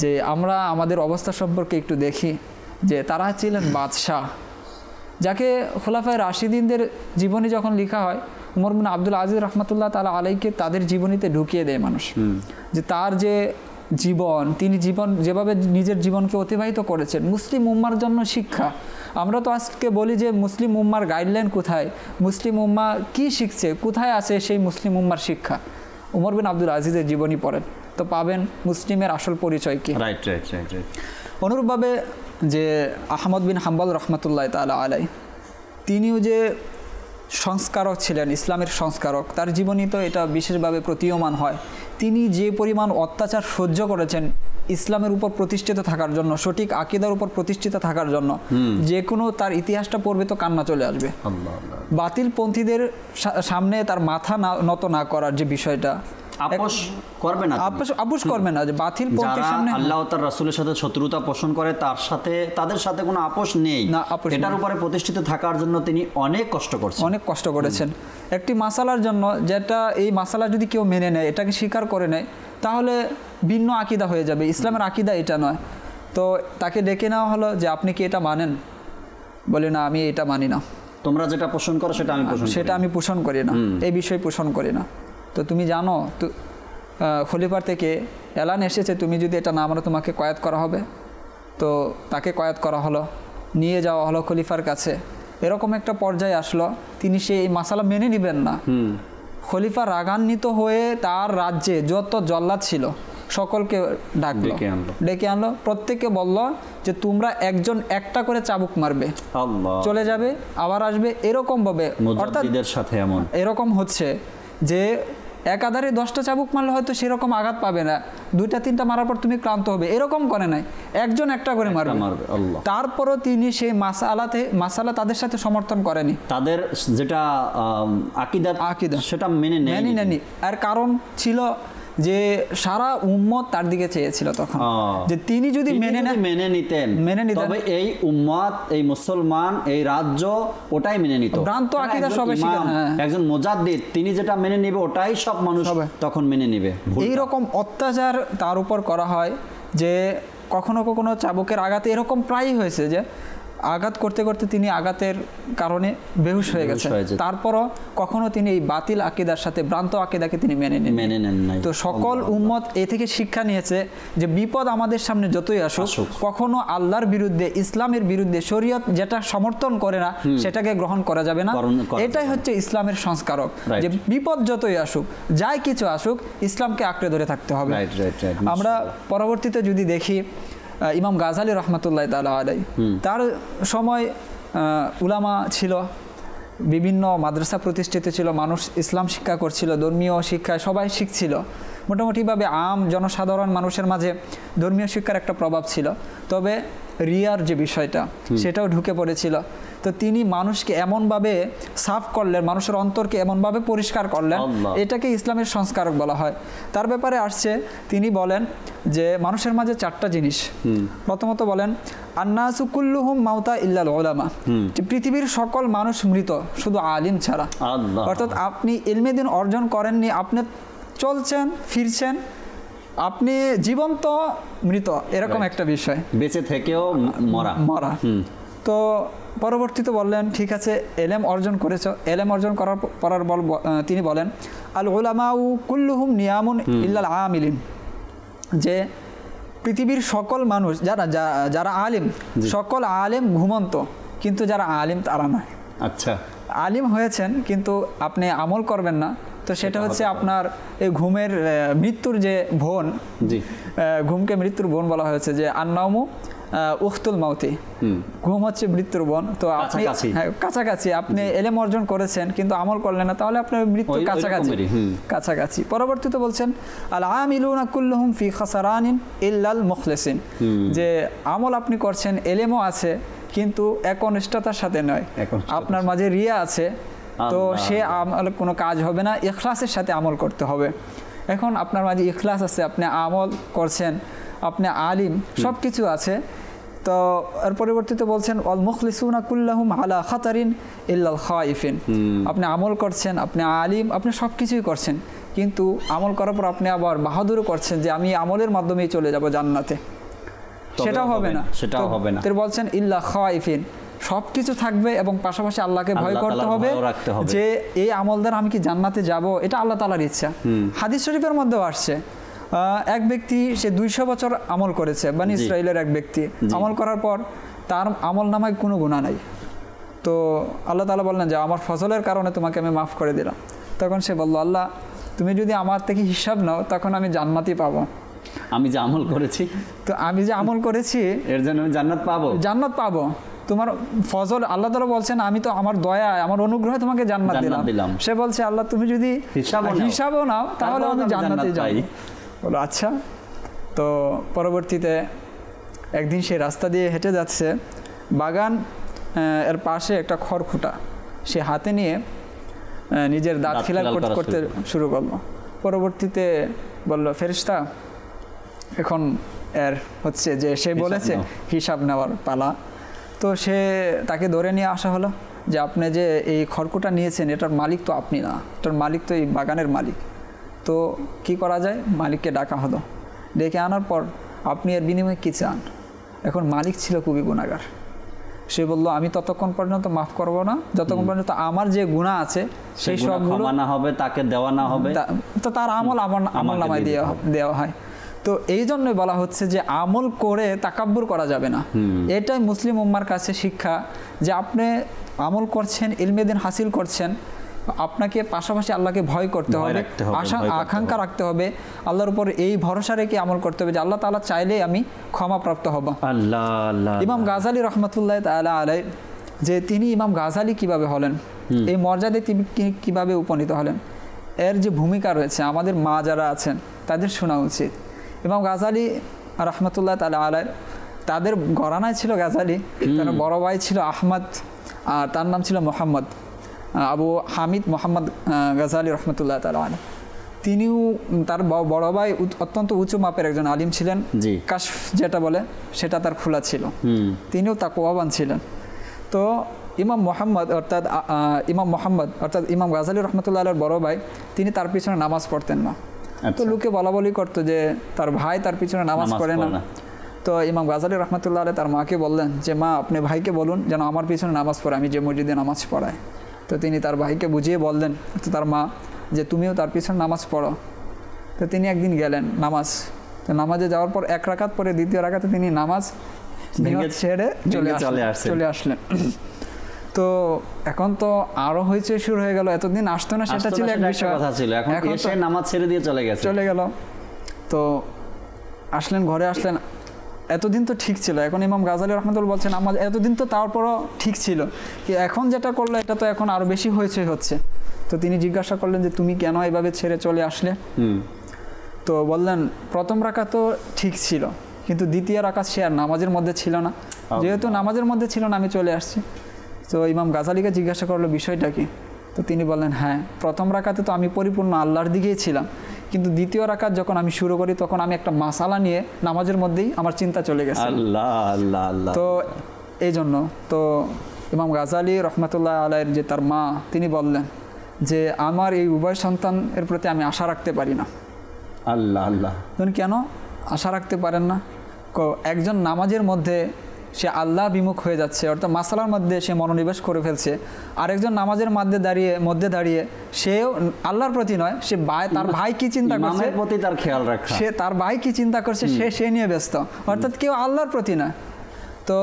যে আমরা আমাদের অবস্থা সম্পর্কে একটু দেখি যে তারা ছিলেন বাদশাহ। যাকে খোলাফায় রাশিদিনদের জীবনী যখন লেখা হয় উমর বিন আব্দুল আজিজ রহমতুল্লাহ তালা আলাইকে তাদের জীবনীতে ঢুকিয়ে দেয় মানুষ। যে তার যে জীবন তিনি জীবন যেভাবে নিজের জীবনকে অতিবাহিত করেছেন মুসলিম উম্মার জন্য শিক্ষা। আমরা তো আজকে বলি যে মুসলিম উম্মার গাইডলাইন কোথায়? মুসলিম উম্মা কি শিখছে? কোথায় আছে সেই মুসলিম উম্মার শিক্ষা? উমর বিন আব্দুল আজিজের জীবনী পড়েন। তো পাবেন মুসলিমের আসল পরিচয় কি? রাইট রাইট রাইট রাইট অনুরূপভাবে যে আহমদ বিন হাম্বল রহমতুল্লাহ তালা আলাই তিনিও যে সংস্কারক ছিলেন ইসলামের সংস্কারক। তার জীবনী তো এটা বিশেষভাবে প্রতীয়মান হয়। তিনি যে পরিমাণ অত্যাচার সহ্য করেছেন ইসলামের উপর প্রতিষ্ঠিত থাকার জন্য সঠিক আকিদার উপর প্রতিষ্ঠিত থাকার জন্য যে কোনো তার ইতিহাসটা পড়বে তো কান্না চলে আসবে। বাতিল পন্থীদের সামনে তার মাথা নত না করার যে বিষয়টা আপোষ করবে না। আপোষ আপোষ করবে না যে বাতিল যারা সামনে আল্লাহ তার রাসূলের সাথে শত্রুতা পোষণ করে তার সাথে তাদের সাথে কোনো আপোষ নেই। এটার উপরে প্রতিষ্ঠিত থাকার জন্য তিনি অনেক কষ্ট করছেন। অনেক কষ্ট করেছেন। একটি মাসালার জন্য যেটা এই মাসালা যদি কেউ মেনে নেয় এটাকে স্বীকার করে নেয় তাহলে ভিন্ন আকিদা হয়ে যাবে। ইসলামের আকিদা এটা নয়। তো তাকে ডেকে নেওয়া হলো যে আপনি কি এটা মানেন? বলে না আমি এটা মানি না। তোমরা যেটা পোষণ করো সেটা আমি সেটা আমি পোষণ করি না। এই বিষয় পোষণ করি না। তো তুমি জানো তো খলিফার থেকে এলান এসেছে তুমি যদি এটা না মানো তোমাকে কয়াত করা হবে। তো তাকে কয়াত করা হলো নিয়ে যাওয়া হলো খলিফার কাছে। এরকম একটা পর্যায়ে আসলো তিনি সেই মাসালা মেনে নেবেন না। খলিফা রাগান্বিত হয়ে তার রাজ্যে যত জল্লাদ ছিল সকলকে ডাকলো। ডেকে আনলো। ডেকে আনলো প্রত্যেককে বলল যে তোমরা একজন একটা করে চাবুক মারবে। চলে যাবে আবার আসবে এরকম ভাবে অর্থাৎ সাথে এমন। এরকম হচ্ছে যে একাধারে দশটা চাবুক মারলে হয়তো সেরকম আঘাত পাবে না। দুইটা তিনটা মারার পর তুমি ক্লান্ত হবে। এরকম করে নাই। একজন একটা করে মারবে। মারবে, তারপরও তিনি সেই মাসালাতে মাসালা তাদের সাথে সমর্থন করেনি। তাদের যেটা আকিদা আকিদা। সেটা মেনে নেয়নি আর কারণ ছিল যে সারা উম্মত তার দিকে চেয়েছিল তখন যে তিনি যদি মেনে নেন মেনে নিতেন মেনে নিতেন। তবে এই উম্মত এই মুসলমান এই রাজ্য ওটাই মেনে নিত ভ্রান্ত আকীদা শিখে- হ্যাঁ। একজন মুজাদ্দিদ তিনি যেটা মেনে নিবে ওটাই সব মানুষ। তখন মেনে নিবে। এই রকম অত্যাচার তার উপর করা হয় যে কখনো কখনো চাবুকের আঘাতে এরকম প্রায়ই হয়েছে যে আঘাত করতে করতে তিনি আঘাতের কারণে বেহুশ হয়ে গেছে তারপরও কখনো তিনি এই বাতিল আকিদার সাথে ভ্রান্ত আকিদাকে তিনি মেনে নেন মেনে নেন নাই। তো সকল উম্মত এ থেকে শিক্ষা নিয়েছে যে বিপদ আমাদের সামনে যতই আসুক। কখনো আল্লাহর বিরুদ্ধে ইসলামের বিরুদ্ধে শরীয়ত যেটা সমর্থন করে না সেটাকে গ্রহণ করা যাবে না। এটাই হচ্ছে ইসলামের সংস্কারক। যে বিপদ যতই আসুক যাই কিছু আসুক ইসলামকে আঁকড়ে ধরে থাকতে হবে। আমরা পরবর্তীতে যদি দেখি ইমাম গাজালি রহমতুল্লাহ তালা আলাই তার সময় উলামা ছিল বিভিন্ন মাদ্রাসা প্রতিষ্ঠিত ছিল মানুষ ইসলাম শিক্ষা করছিল ধর্মীয় শিক্ষায় সবাই শিখছিল। মোটামুটিভাবে আম জনসাধারণ মানুষের মাঝে ধর্মীয় শিক্ষার একটা প্রভাব ছিল। তবে রিয়ার যে বিষয়টা সেটাও ঢুকে পড়েছিল। তো তিনি মানুষকে এমনভাবে সাফ করলেন মানুষের অন্তরকে এমনভাবে পরিষ্কার করলেন এটাকে ইসলামের সংস্কারক বলা হয়। তার ব্যাপারে আসছে তিনি বলেন যে মানুষের মাঝে চারটা জিনিস। প্রথমত বলেন আন্নাসু কুল্লুহুম মাউতা ইল্লাল ওলামা পৃথিবীর সকল মানুষ মৃত শুধু আলিম ছাড়া। অর্থাৎ আপনি ইলমে দিন অর্জন করেননি আপনি চলছেন ফিরছেন আপনি জীবন্ত মৃত এরকম একটা বিষয়। বেঁচে থেকেও মরা। মরা। তো পরবর্তীতে বললেন ঠিক আছে এলেম অর্জন করেছ। এলেম অর্জন করার করার বল তিনি বলেন আল ওলামাউ কুল্লুহুম নিয়ামুন ইল্লাল আমিলিন। যে পৃথিবীর সকল মানুষ যারা যা- যারা আলিম সকল আলেম ঘুমন্ত কিন্তু যারা আলিম তারা নয়। আচ্ছা। আলিম হয়েছেন কিন্তু আপনি আমল করবেন না। তো সেটা হচ্ছে আপনার এই ঘুমের মৃত্যুর যে ভন জি। ঘুমকে মৃত্যুর বোন বলা হয়েছে যে আন্নামু উখতুল মাউতি। ঘুম হচ্ছে মৃত্যুর বোন তো আপনি কাছাকাছি। হ্যাঁ, আপনি এলেম অর্জন করেছেন কিন্তু আমল করলেন না তাহলে আপনার মৃত্যু কাছাকাছি। কাছাকাছি। পরবর্তীতে বলছেন আল আমিলুনা কুল্লুহুম ফি খাসারানিন ইল্লাল মুখলেসিন। যে আমল আপনি করছেন এলেমও আছে কিন্তু একনিষ্ঠতার সাথে নয়। আপনার মাঝে রিয়া আছে তো সে আমল কোনো কাজ হবে না ইখলাসের সাথে আমল করতে হবে। এখন আপনার মাঝে ইখলাস আছে আপনি আমল করছেন আপনি আলিম সব কিছু আছে। তো এর পরিবর্তিতে বলছেন অল মুখলিসুনা কুল্লাহুম আলা খাতারিন ইল্লাল খাইফিন। আপনি আমল করছেন আপনি আলিম আপনি সব কিছুই করছেন। কিন্তু আমল করার পর আপনি আবার বাহাদুরও করছেন যে আমি আমলের মাধ্যমেই চলে যাব জান্নাতে। সেটাও হবে না সেটাও হবে না। বলছেন ইল্লা খাইফিন। সব কিছু থাকবে এবং পাশাপাশি আল্লাহকে ভয় করতে হবে। যে এই আমল দ্বারা আমি কি জান্নাতে যাব? এটা আল্লাহ তালার ইচ্ছা। হাদিস শরীফের মধ্যেও আসছে। এক ব্যক্তি সে দুইশো বছর আমল করেছে মানে ইসরায়েলের এক ব্যক্তি। আমল করার পর তার আমল নামায় কোনো গুণা নাই। তো আল্লাহ তালা বললেন যে আমার ফসলের কারণে তোমাকে আমি মাফ করে দিলাম। তখন সে বলল আল্লাহ তুমি যদি আমার থেকে হিসাব নাও তখন আমি জান্নাতই পাবো। আমি যে আমল করেছি? তো আমি যে আমল করেছি এর জন্য আমি জান্নাত পাবো? জান্নাত পাবো। তোমার ফজল আল্লাহ তালা বলছেন আমি তো আমার দয়া আমার অনুগ্রহে তোমাকে জান্নাত দিলাম। সে বলছে আল্লাহ তুমি যদি হিসাবও নাও। তাহলে আমি জান্নাতে যাই বলো আচ্ছা। তো পরবর্তীতে একদিন সে রাস্তা দিয়ে হেঁটে যাচ্ছে বাগান এর পাশে একটা খড়খুটা সে হাতে নিয়ে নিজের দাঁত খিলাল করতে শুরু শুরু করল। পরবর্তীতে বলল ফেরিস্তা এখন এর হচ্ছে যে সে বলেছে হিসাব নেওয়ার পালা। তো সে তাকে ধরে নিয়ে আসা হলো যে আপনি যে এই খড়কুটা নিয়েছেন এটার মালিক তো আপনি না। এটার মালিক তো এই বাগানের মালিক। তো কি করা যায়? মালিককে ডাকা হলো। ডেকে আনার পর আপনি এর বিনিময়ে কী চান? এখন মালিক ছিল খুবই গুণাগার। সে বলল আমি ততক্ষণ পর্যন্ত মাফ করব না। যতক্ষণ পর্যন্ত আমার যে গুণা আছে সেই সব না হবে তাকে দেওয়া না হবে। তা- তো তার আমল আমার আমল নামায় দেওয়া দেওয়া হয়। তো এই জন্যই বলা হচ্ছে যে আমল করে তাকাব্বুর করা যাবে না। এটাই মুসলিম উম্মার কাছে শিক্ষা যে আপনি আমল করছেন ইলমেদিন হাসিল করছেন আপনাকে পাশাপাশি আল্লাহকে ভয় করতে হবে আশা আকাঙ্ক্ষা রাখতে হবে আল্লাহর উপর এই ভরসা রেখে আমল করতে হবে যে আল্লাহ তাআলা চাইলেই আমি ক্ষমাপ্রাপ্ত হব। আল্লাহ ইমাম গাজালি রহমতুল্লাহ তালা আলাই যে তিনি ইমাম গাজালি কীভাবে হলেন এই মর্যাদায় তিনি কীভাবে উপনীত হলেন এর যে ভূমিকা রয়েছে আমাদের মা যারা আছেন তাদের শোনা উচিত। ইমাম গাজালি রহমতুল্লাহ তালা আলাই তাদের গরানায় ছিল গাজালি তার বড় ভাই ছিল আহমদ আর তার নাম ছিল মোহাম্মদ আবু হামিদ মোহাম্মদ গাজালি রহমতুল্লাহ তালা আলাই তিনিও তার বড় ভাই অত্যন্ত উঁচু মাপের একজন আলিম ছিলেন। কাশফ যেটা বলে সেটা তার খোলা ছিল। তিনিও তাকওয়াবান ছিলেন। তো ইমাম মোহাম্মদ অর্থাৎ ইমাম মোহাম্মদ অর্থাৎ ইমাম গাজালি রহমতুল্লাহ আলের বড় ভাই তিনি তার পিছনে নামাজ পড়তেন না। তো আচ্ছা। লোকে বলা বলি করতো যে তার ভাই তার পিছনে নামাজ পড়ে না। তো ইমাম গাজালি রহমতুল্লাহ আলহ তার মাকে বললেন যে মা আপনি ভাইকে বলুন যেন আমার পিছনে নামাজ পড়ে আমি যে মসজিদে নামাজ পড়াই তো তিনি তার ভাইকে বুঝিয়ে বললেন তো তার মা যে তুমিও তার পিছনে নামাজ পড়ো তো তিনি একদিন গেলেন নামাজ তো নামাজে যাওয়ার পর এক রাকাত পরে দ্বিতীয় রাকাতে তিনি নামাজ ছেড়ে চলে। চলে আসলেন তো এখন তো আরও হয়েছে শুরু হয়ে গেল এতদিন আসতো না সেটা ছিল এক বিষয়। কথা ছিল এখন এসে নামাজ ছেড়ে দিয়ে চলে গেছে? চলে গেল। তো আসলেন ঘরে আসলেন এতদিন তো ঠিক ছিল। এখন ইমাম গাজালি রহমতুল বলছেন আমার এতদিন তো তারপরও ঠিক ছিল। কি এখন যেটা করল এটা তো এখন আরও বেশি হয়েছে হচ্ছে। তো তিনি জিজ্ঞাসা করলেন যে তুমি কেন এভাবে ছেড়ে চলে আসলে? হুম। তো বললেন প্রথম রাখা তো ঠিক ছিল কিন্তু দ্বিতীয় রাখা সে আর নামাজের মধ্যে ছিল না। যেহেতু নামাজের মধ্যে ছিল না আমি চলে আসছি। তো ইমাম গাজালিকে জিজ্ঞাসা করল বিষয়টা কি? তো তিনি বললেন হ্যাঁ প্রথম রাখাতে তো আমি পরিপূর্ণ আল্লাহর দিকেই ছিলাম। কিন্তু দ্বিতীয় রাকাত যখন আমি শুরু করি তখন আমি একটা মাসালা নিয়ে নামাজের মধ্যেই আমার চিন্তা চলে গেছে। আল্লাহ আল্লাহ আল্লাহ। তো এই জন্য তো ইমাম গাজালি রহমতুল্লাহ আলাইয়ের যে তার মা তিনি বললেন যে আমার এই উভয় সন্তানের প্রতি আমি আশা রাখতে পারি না। আল্লাহ আল্লাহ। কেন আশা রাখতে পারেন না? ক- একজন নামাজের মধ্যে সে আল্লাহ বিমুখ হয়ে যাচ্ছে অর্থাৎ মাসালার মধ্যে সে মনোনিবেশ করে ফেলছে। আরেকজন নামাজের মধ্যে দাঁড়িয়ে মধ্যে দাঁড়িয়ে সেও আল্লাহর প্রতি নয় সে ভাই তার ভাই কি চিন্তা করছে? প্রতি তার খেয়াল রাখে। সে তার ভাই কি চিন্তা করছে? সে সে নিয়ে ব্যস্ত। অর্থাৎ কেউ আল্লাহর প্রতি নয়। তো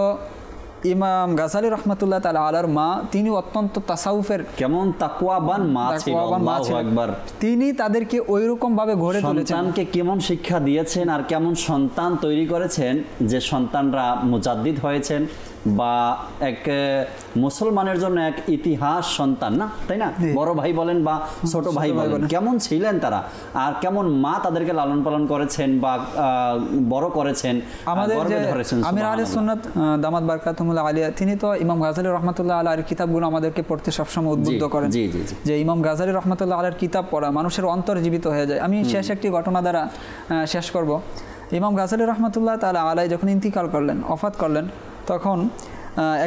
ইমাম গাজালি রহমতুল্লাহ তালা আলার মা তিনি অত্যন্ত তাসাউফের কেমন তাকুয়াবান মা তাকুয়াবান মা ছিলেন। তিনি তাদেরকে ওই রকম ভাবে গড়ে তুলেছেন সন্তানকে কেমন শিক্ষা দিয়েছেন আর কেমন সন্তান তৈরি করেছেন যে সন্তানরা মুজাদ্দিদ হয়েছেন বা এক মুসলমানের জন্য এক ইতিহাস সন্তান না? তাই না? বড় ভাই বলেন বা ছোট ভাই বলেন। কেমন ছিলেন তারা? আর কেমন মা তাদেরকে লালন পালন করেছেন বা বড় করেছেন? আমাদের আমির আলী। সুন্নত দামাত আলিয়া তিনি তো ইমাম গাজালি রহমতুল্লাহ আলার কিতাবগুলো আমাদেরকে পড়তে সবসময় উদ্বুদ্ধ করেন। যে ইমাম গাজালি রহমতুল্লাহ আলার কিতাব পড়া মানুষের অন্তর জীবিত হয়ে যায়। আমি শেষ একটি ঘটনা দ্বারা শেষ করব। ইমাম গাজালি রহমতুল্লাহ তালা আলাই যখন ইন্তিকাল করলেন অফাত করলেন তখন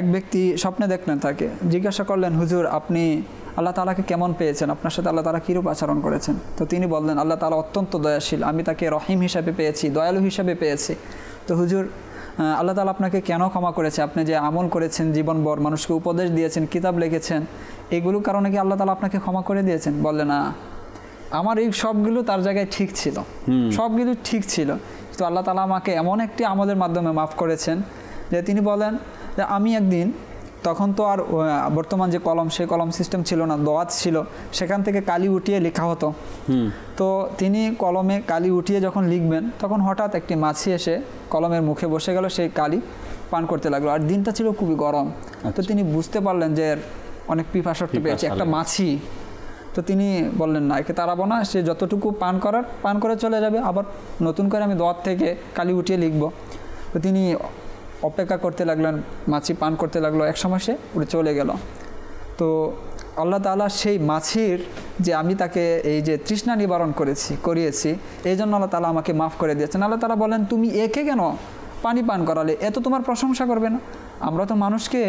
এক ব্যক্তি স্বপ্নে দেখলেন তাকে জিজ্ঞাসা করলেন হুজুর আপনি আল্লাহ তালাকে কেমন পেয়েছেন? আপনার সাথে আল্লাহ তালা কীরূপ আচরণ করেছেন? তো তিনি বললেন আল্লাহ তালা অত্যন্ত দয়াশীল আমি তাকে রহিম হিসাবে পেয়েছি দয়ালু হিসাবে পেয়েছি। তো হুজুর আল্লাহ তালা আপনাকে কেন ক্ষমা করেছে? আপনি যে আমল করেছেন জীবনভর মানুষকে উপদেশ দিয়েছেন কিতাব লিখেছেন এগুলোর কারণে কি আল্লাহ তালা আপনাকে ক্ষমা করে দিয়েছেন? বললে না আমার এই সবগুলো তার জায়গায় ঠিক ছিল। সবগুলো ঠিক ছিল। তো আল্লাহ তালা আমাকে এমন একটি আমলের মাধ্যমে মাফ করেছেন যে তিনি বলেন যে আমি একদিন তখন তো আর বর্তমান যে কলম সেই কলম সিস্টেম ছিল না দোয়াত ছিল সেখান থেকে কালি উঠিয়ে লেখা হতো। তো তিনি কলমে কালি উঠিয়ে যখন লিখবেন তখন হঠাৎ একটি মাছি এসে কলমের মুখে বসে গেল সেই কালি পান করতে লাগল। আর দিনটা ছিল খুবই গরম। তো তিনি বুঝতে পারলেন যে অনেক পিপাসত্ব পেয়েছে। একটা মাছি। তো তিনি বললেন না একে তাড়াবো না সে যতটুকু পান করার পান করে চলে যাবে। আবার নতুন করে আমি দোয়ার থেকে কালি উঠিয়ে লিখব। তো তিনি অপেক্ষা করতে লাগলেন মাছি পান করতে লাগল এক সময় সে উড়ে চলে গেল। তো আল্লাহ তালা সেই মাছির যে আমি তাকে এই যে তৃষ্ণা নিবারণ করেছি করিয়েছি এই জন্য আল্লাহ তালা আমাকে মাফ করে দিয়েছেন। আল্লাহ তালা বলেন তুমি একে কেন পানি পান করালে? এত তোমার প্রশংসা করবে না। আমরা তো মানুষকে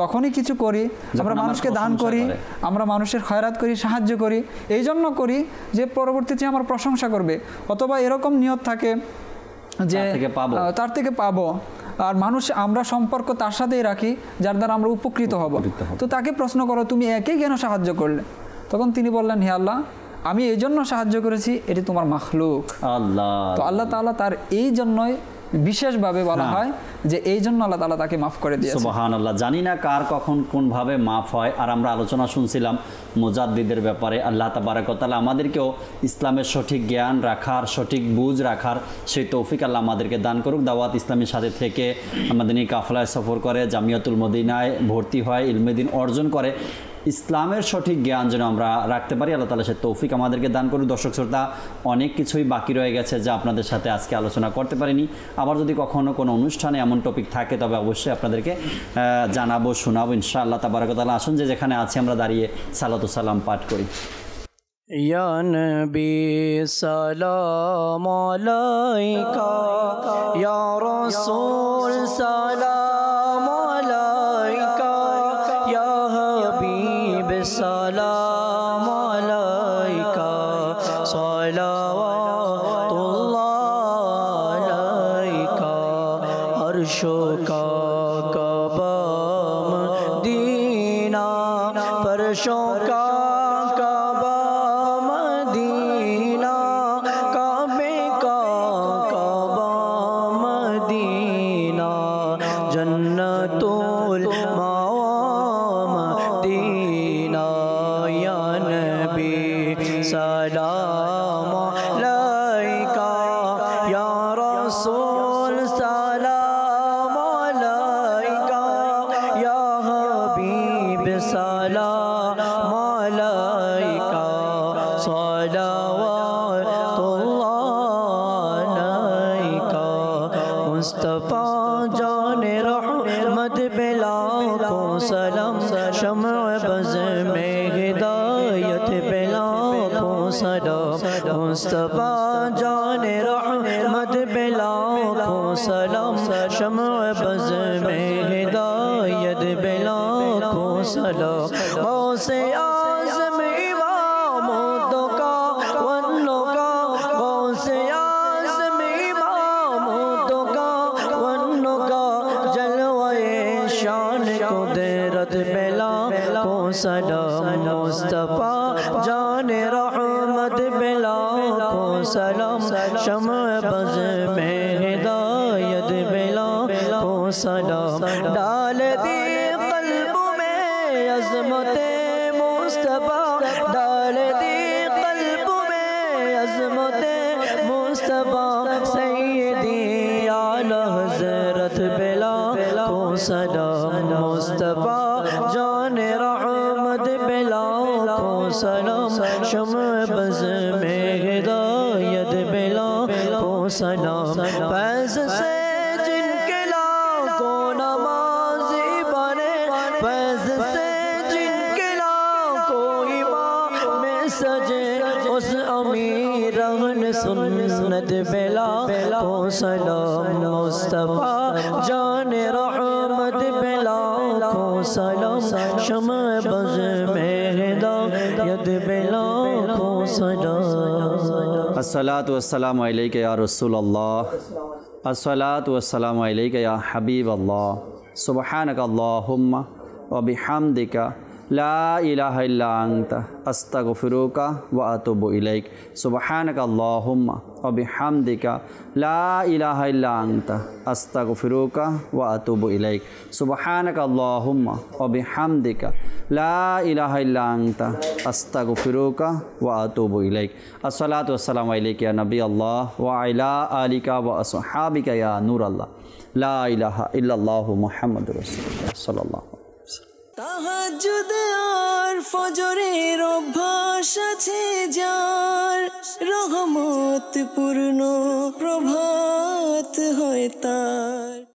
তখনই কিছু করি আমরা মানুষকে দান করি আমরা মানুষের খয়রাত করি সাহায্য করি এই জন্য করি যে পরবর্তীতে আমার প্রশংসা করবে। অথবা এরকম নিয়ত থাকে যে তার থেকে পাবো। আর মানুষ আমরা সম্পর্ক তার সাথেই রাখি যার দ্বারা আমরা উপকৃত হব। তো তাকে প্রশ্ন করো তুমি একেই কেন সাহায্য করলে? তখন তিনি বললেন হে আল্লাহ আমি এই জন্য সাহায্য করেছি এটি তোমার মাখলুক। আল্লাহ। তো আল্লাহ তাআলা তার এই জন্যই বিশেষভাবে বলা হ্যাঁ। যে এই জন্য আল্লাহ তালা তাকে মাফ করে দিয়েছে। সুবাহান আল্লাহ জানি না কার কখন কোনভাবে মাফ হয়, আর আমরা আলোচনা শুনছিলাম মোজাদ্দিদের ব্যাপারে, আল্লাহ তাবারাকতালা আমাদেরকেও ইসলামের সঠিক জ্ঞান রাখার, সঠিক বুঝ রাখার সেই তৌফিক আল্লাহ আমাদেরকে দান করুক। দাওয়াত ইসলামের সাথে থেকে আমাদের কাফলায় সফর করে, জামিয়াতুল মদিনায় ভর্তি হয় ইলমেদিন অর্জন করে। ইসলামের সঠিক জ্ঞান যেন আমরা রাখতে পারি, আল্লাহ তালা সে তৌফিক আমাদেরকে দান করুক। দর্শক শ্রোতা, অনেক কিছুই বাকি রয়ে গেছে যা আপনাদের সাথে আজকে আলোচনা করতে পারিনি। আবার যদি কখনো কোনো অনুষ্ঠানে এমন টপিক থাকে, তবে অবশ্যই আপনাদেরকে জানাব, শোনাবো। ইনশাআল্লাহ তাবারকতালা আসুন যে যেখানে আছি, আমরা দাঁড়িয়ে সালাত সালাম পাঠ করি। ইয়ান বি سلام عليك مصطفیٰ جان رحمت بلا کو سلام شمع السلاۃ والسلام علیک یا رسول اللہ السلاۃ والسلام علیک یا حبیب اللہ سبحانک اللہم و بحمدک لا إله إلا أنت أستغفرك وأتوب إليك. سبحانك اللهم وبحمدك لا إله إلا أنت أستغفرك وأتوب إليك. سبحانك اللهم وبحمدك لا إله إلا أنت أستغفرك وأتوب إليك. الصلاة والسلام عليك يا نبي الله وعلى آلك وأصحابك يا نور الله. لا إله إلا الله محمد رسول الله صلى الله عليه وسلم. তাহাজুদ ফজরের অভ্যাস আছে যার রহমত পূর্ণ প্রভাত হয় তার।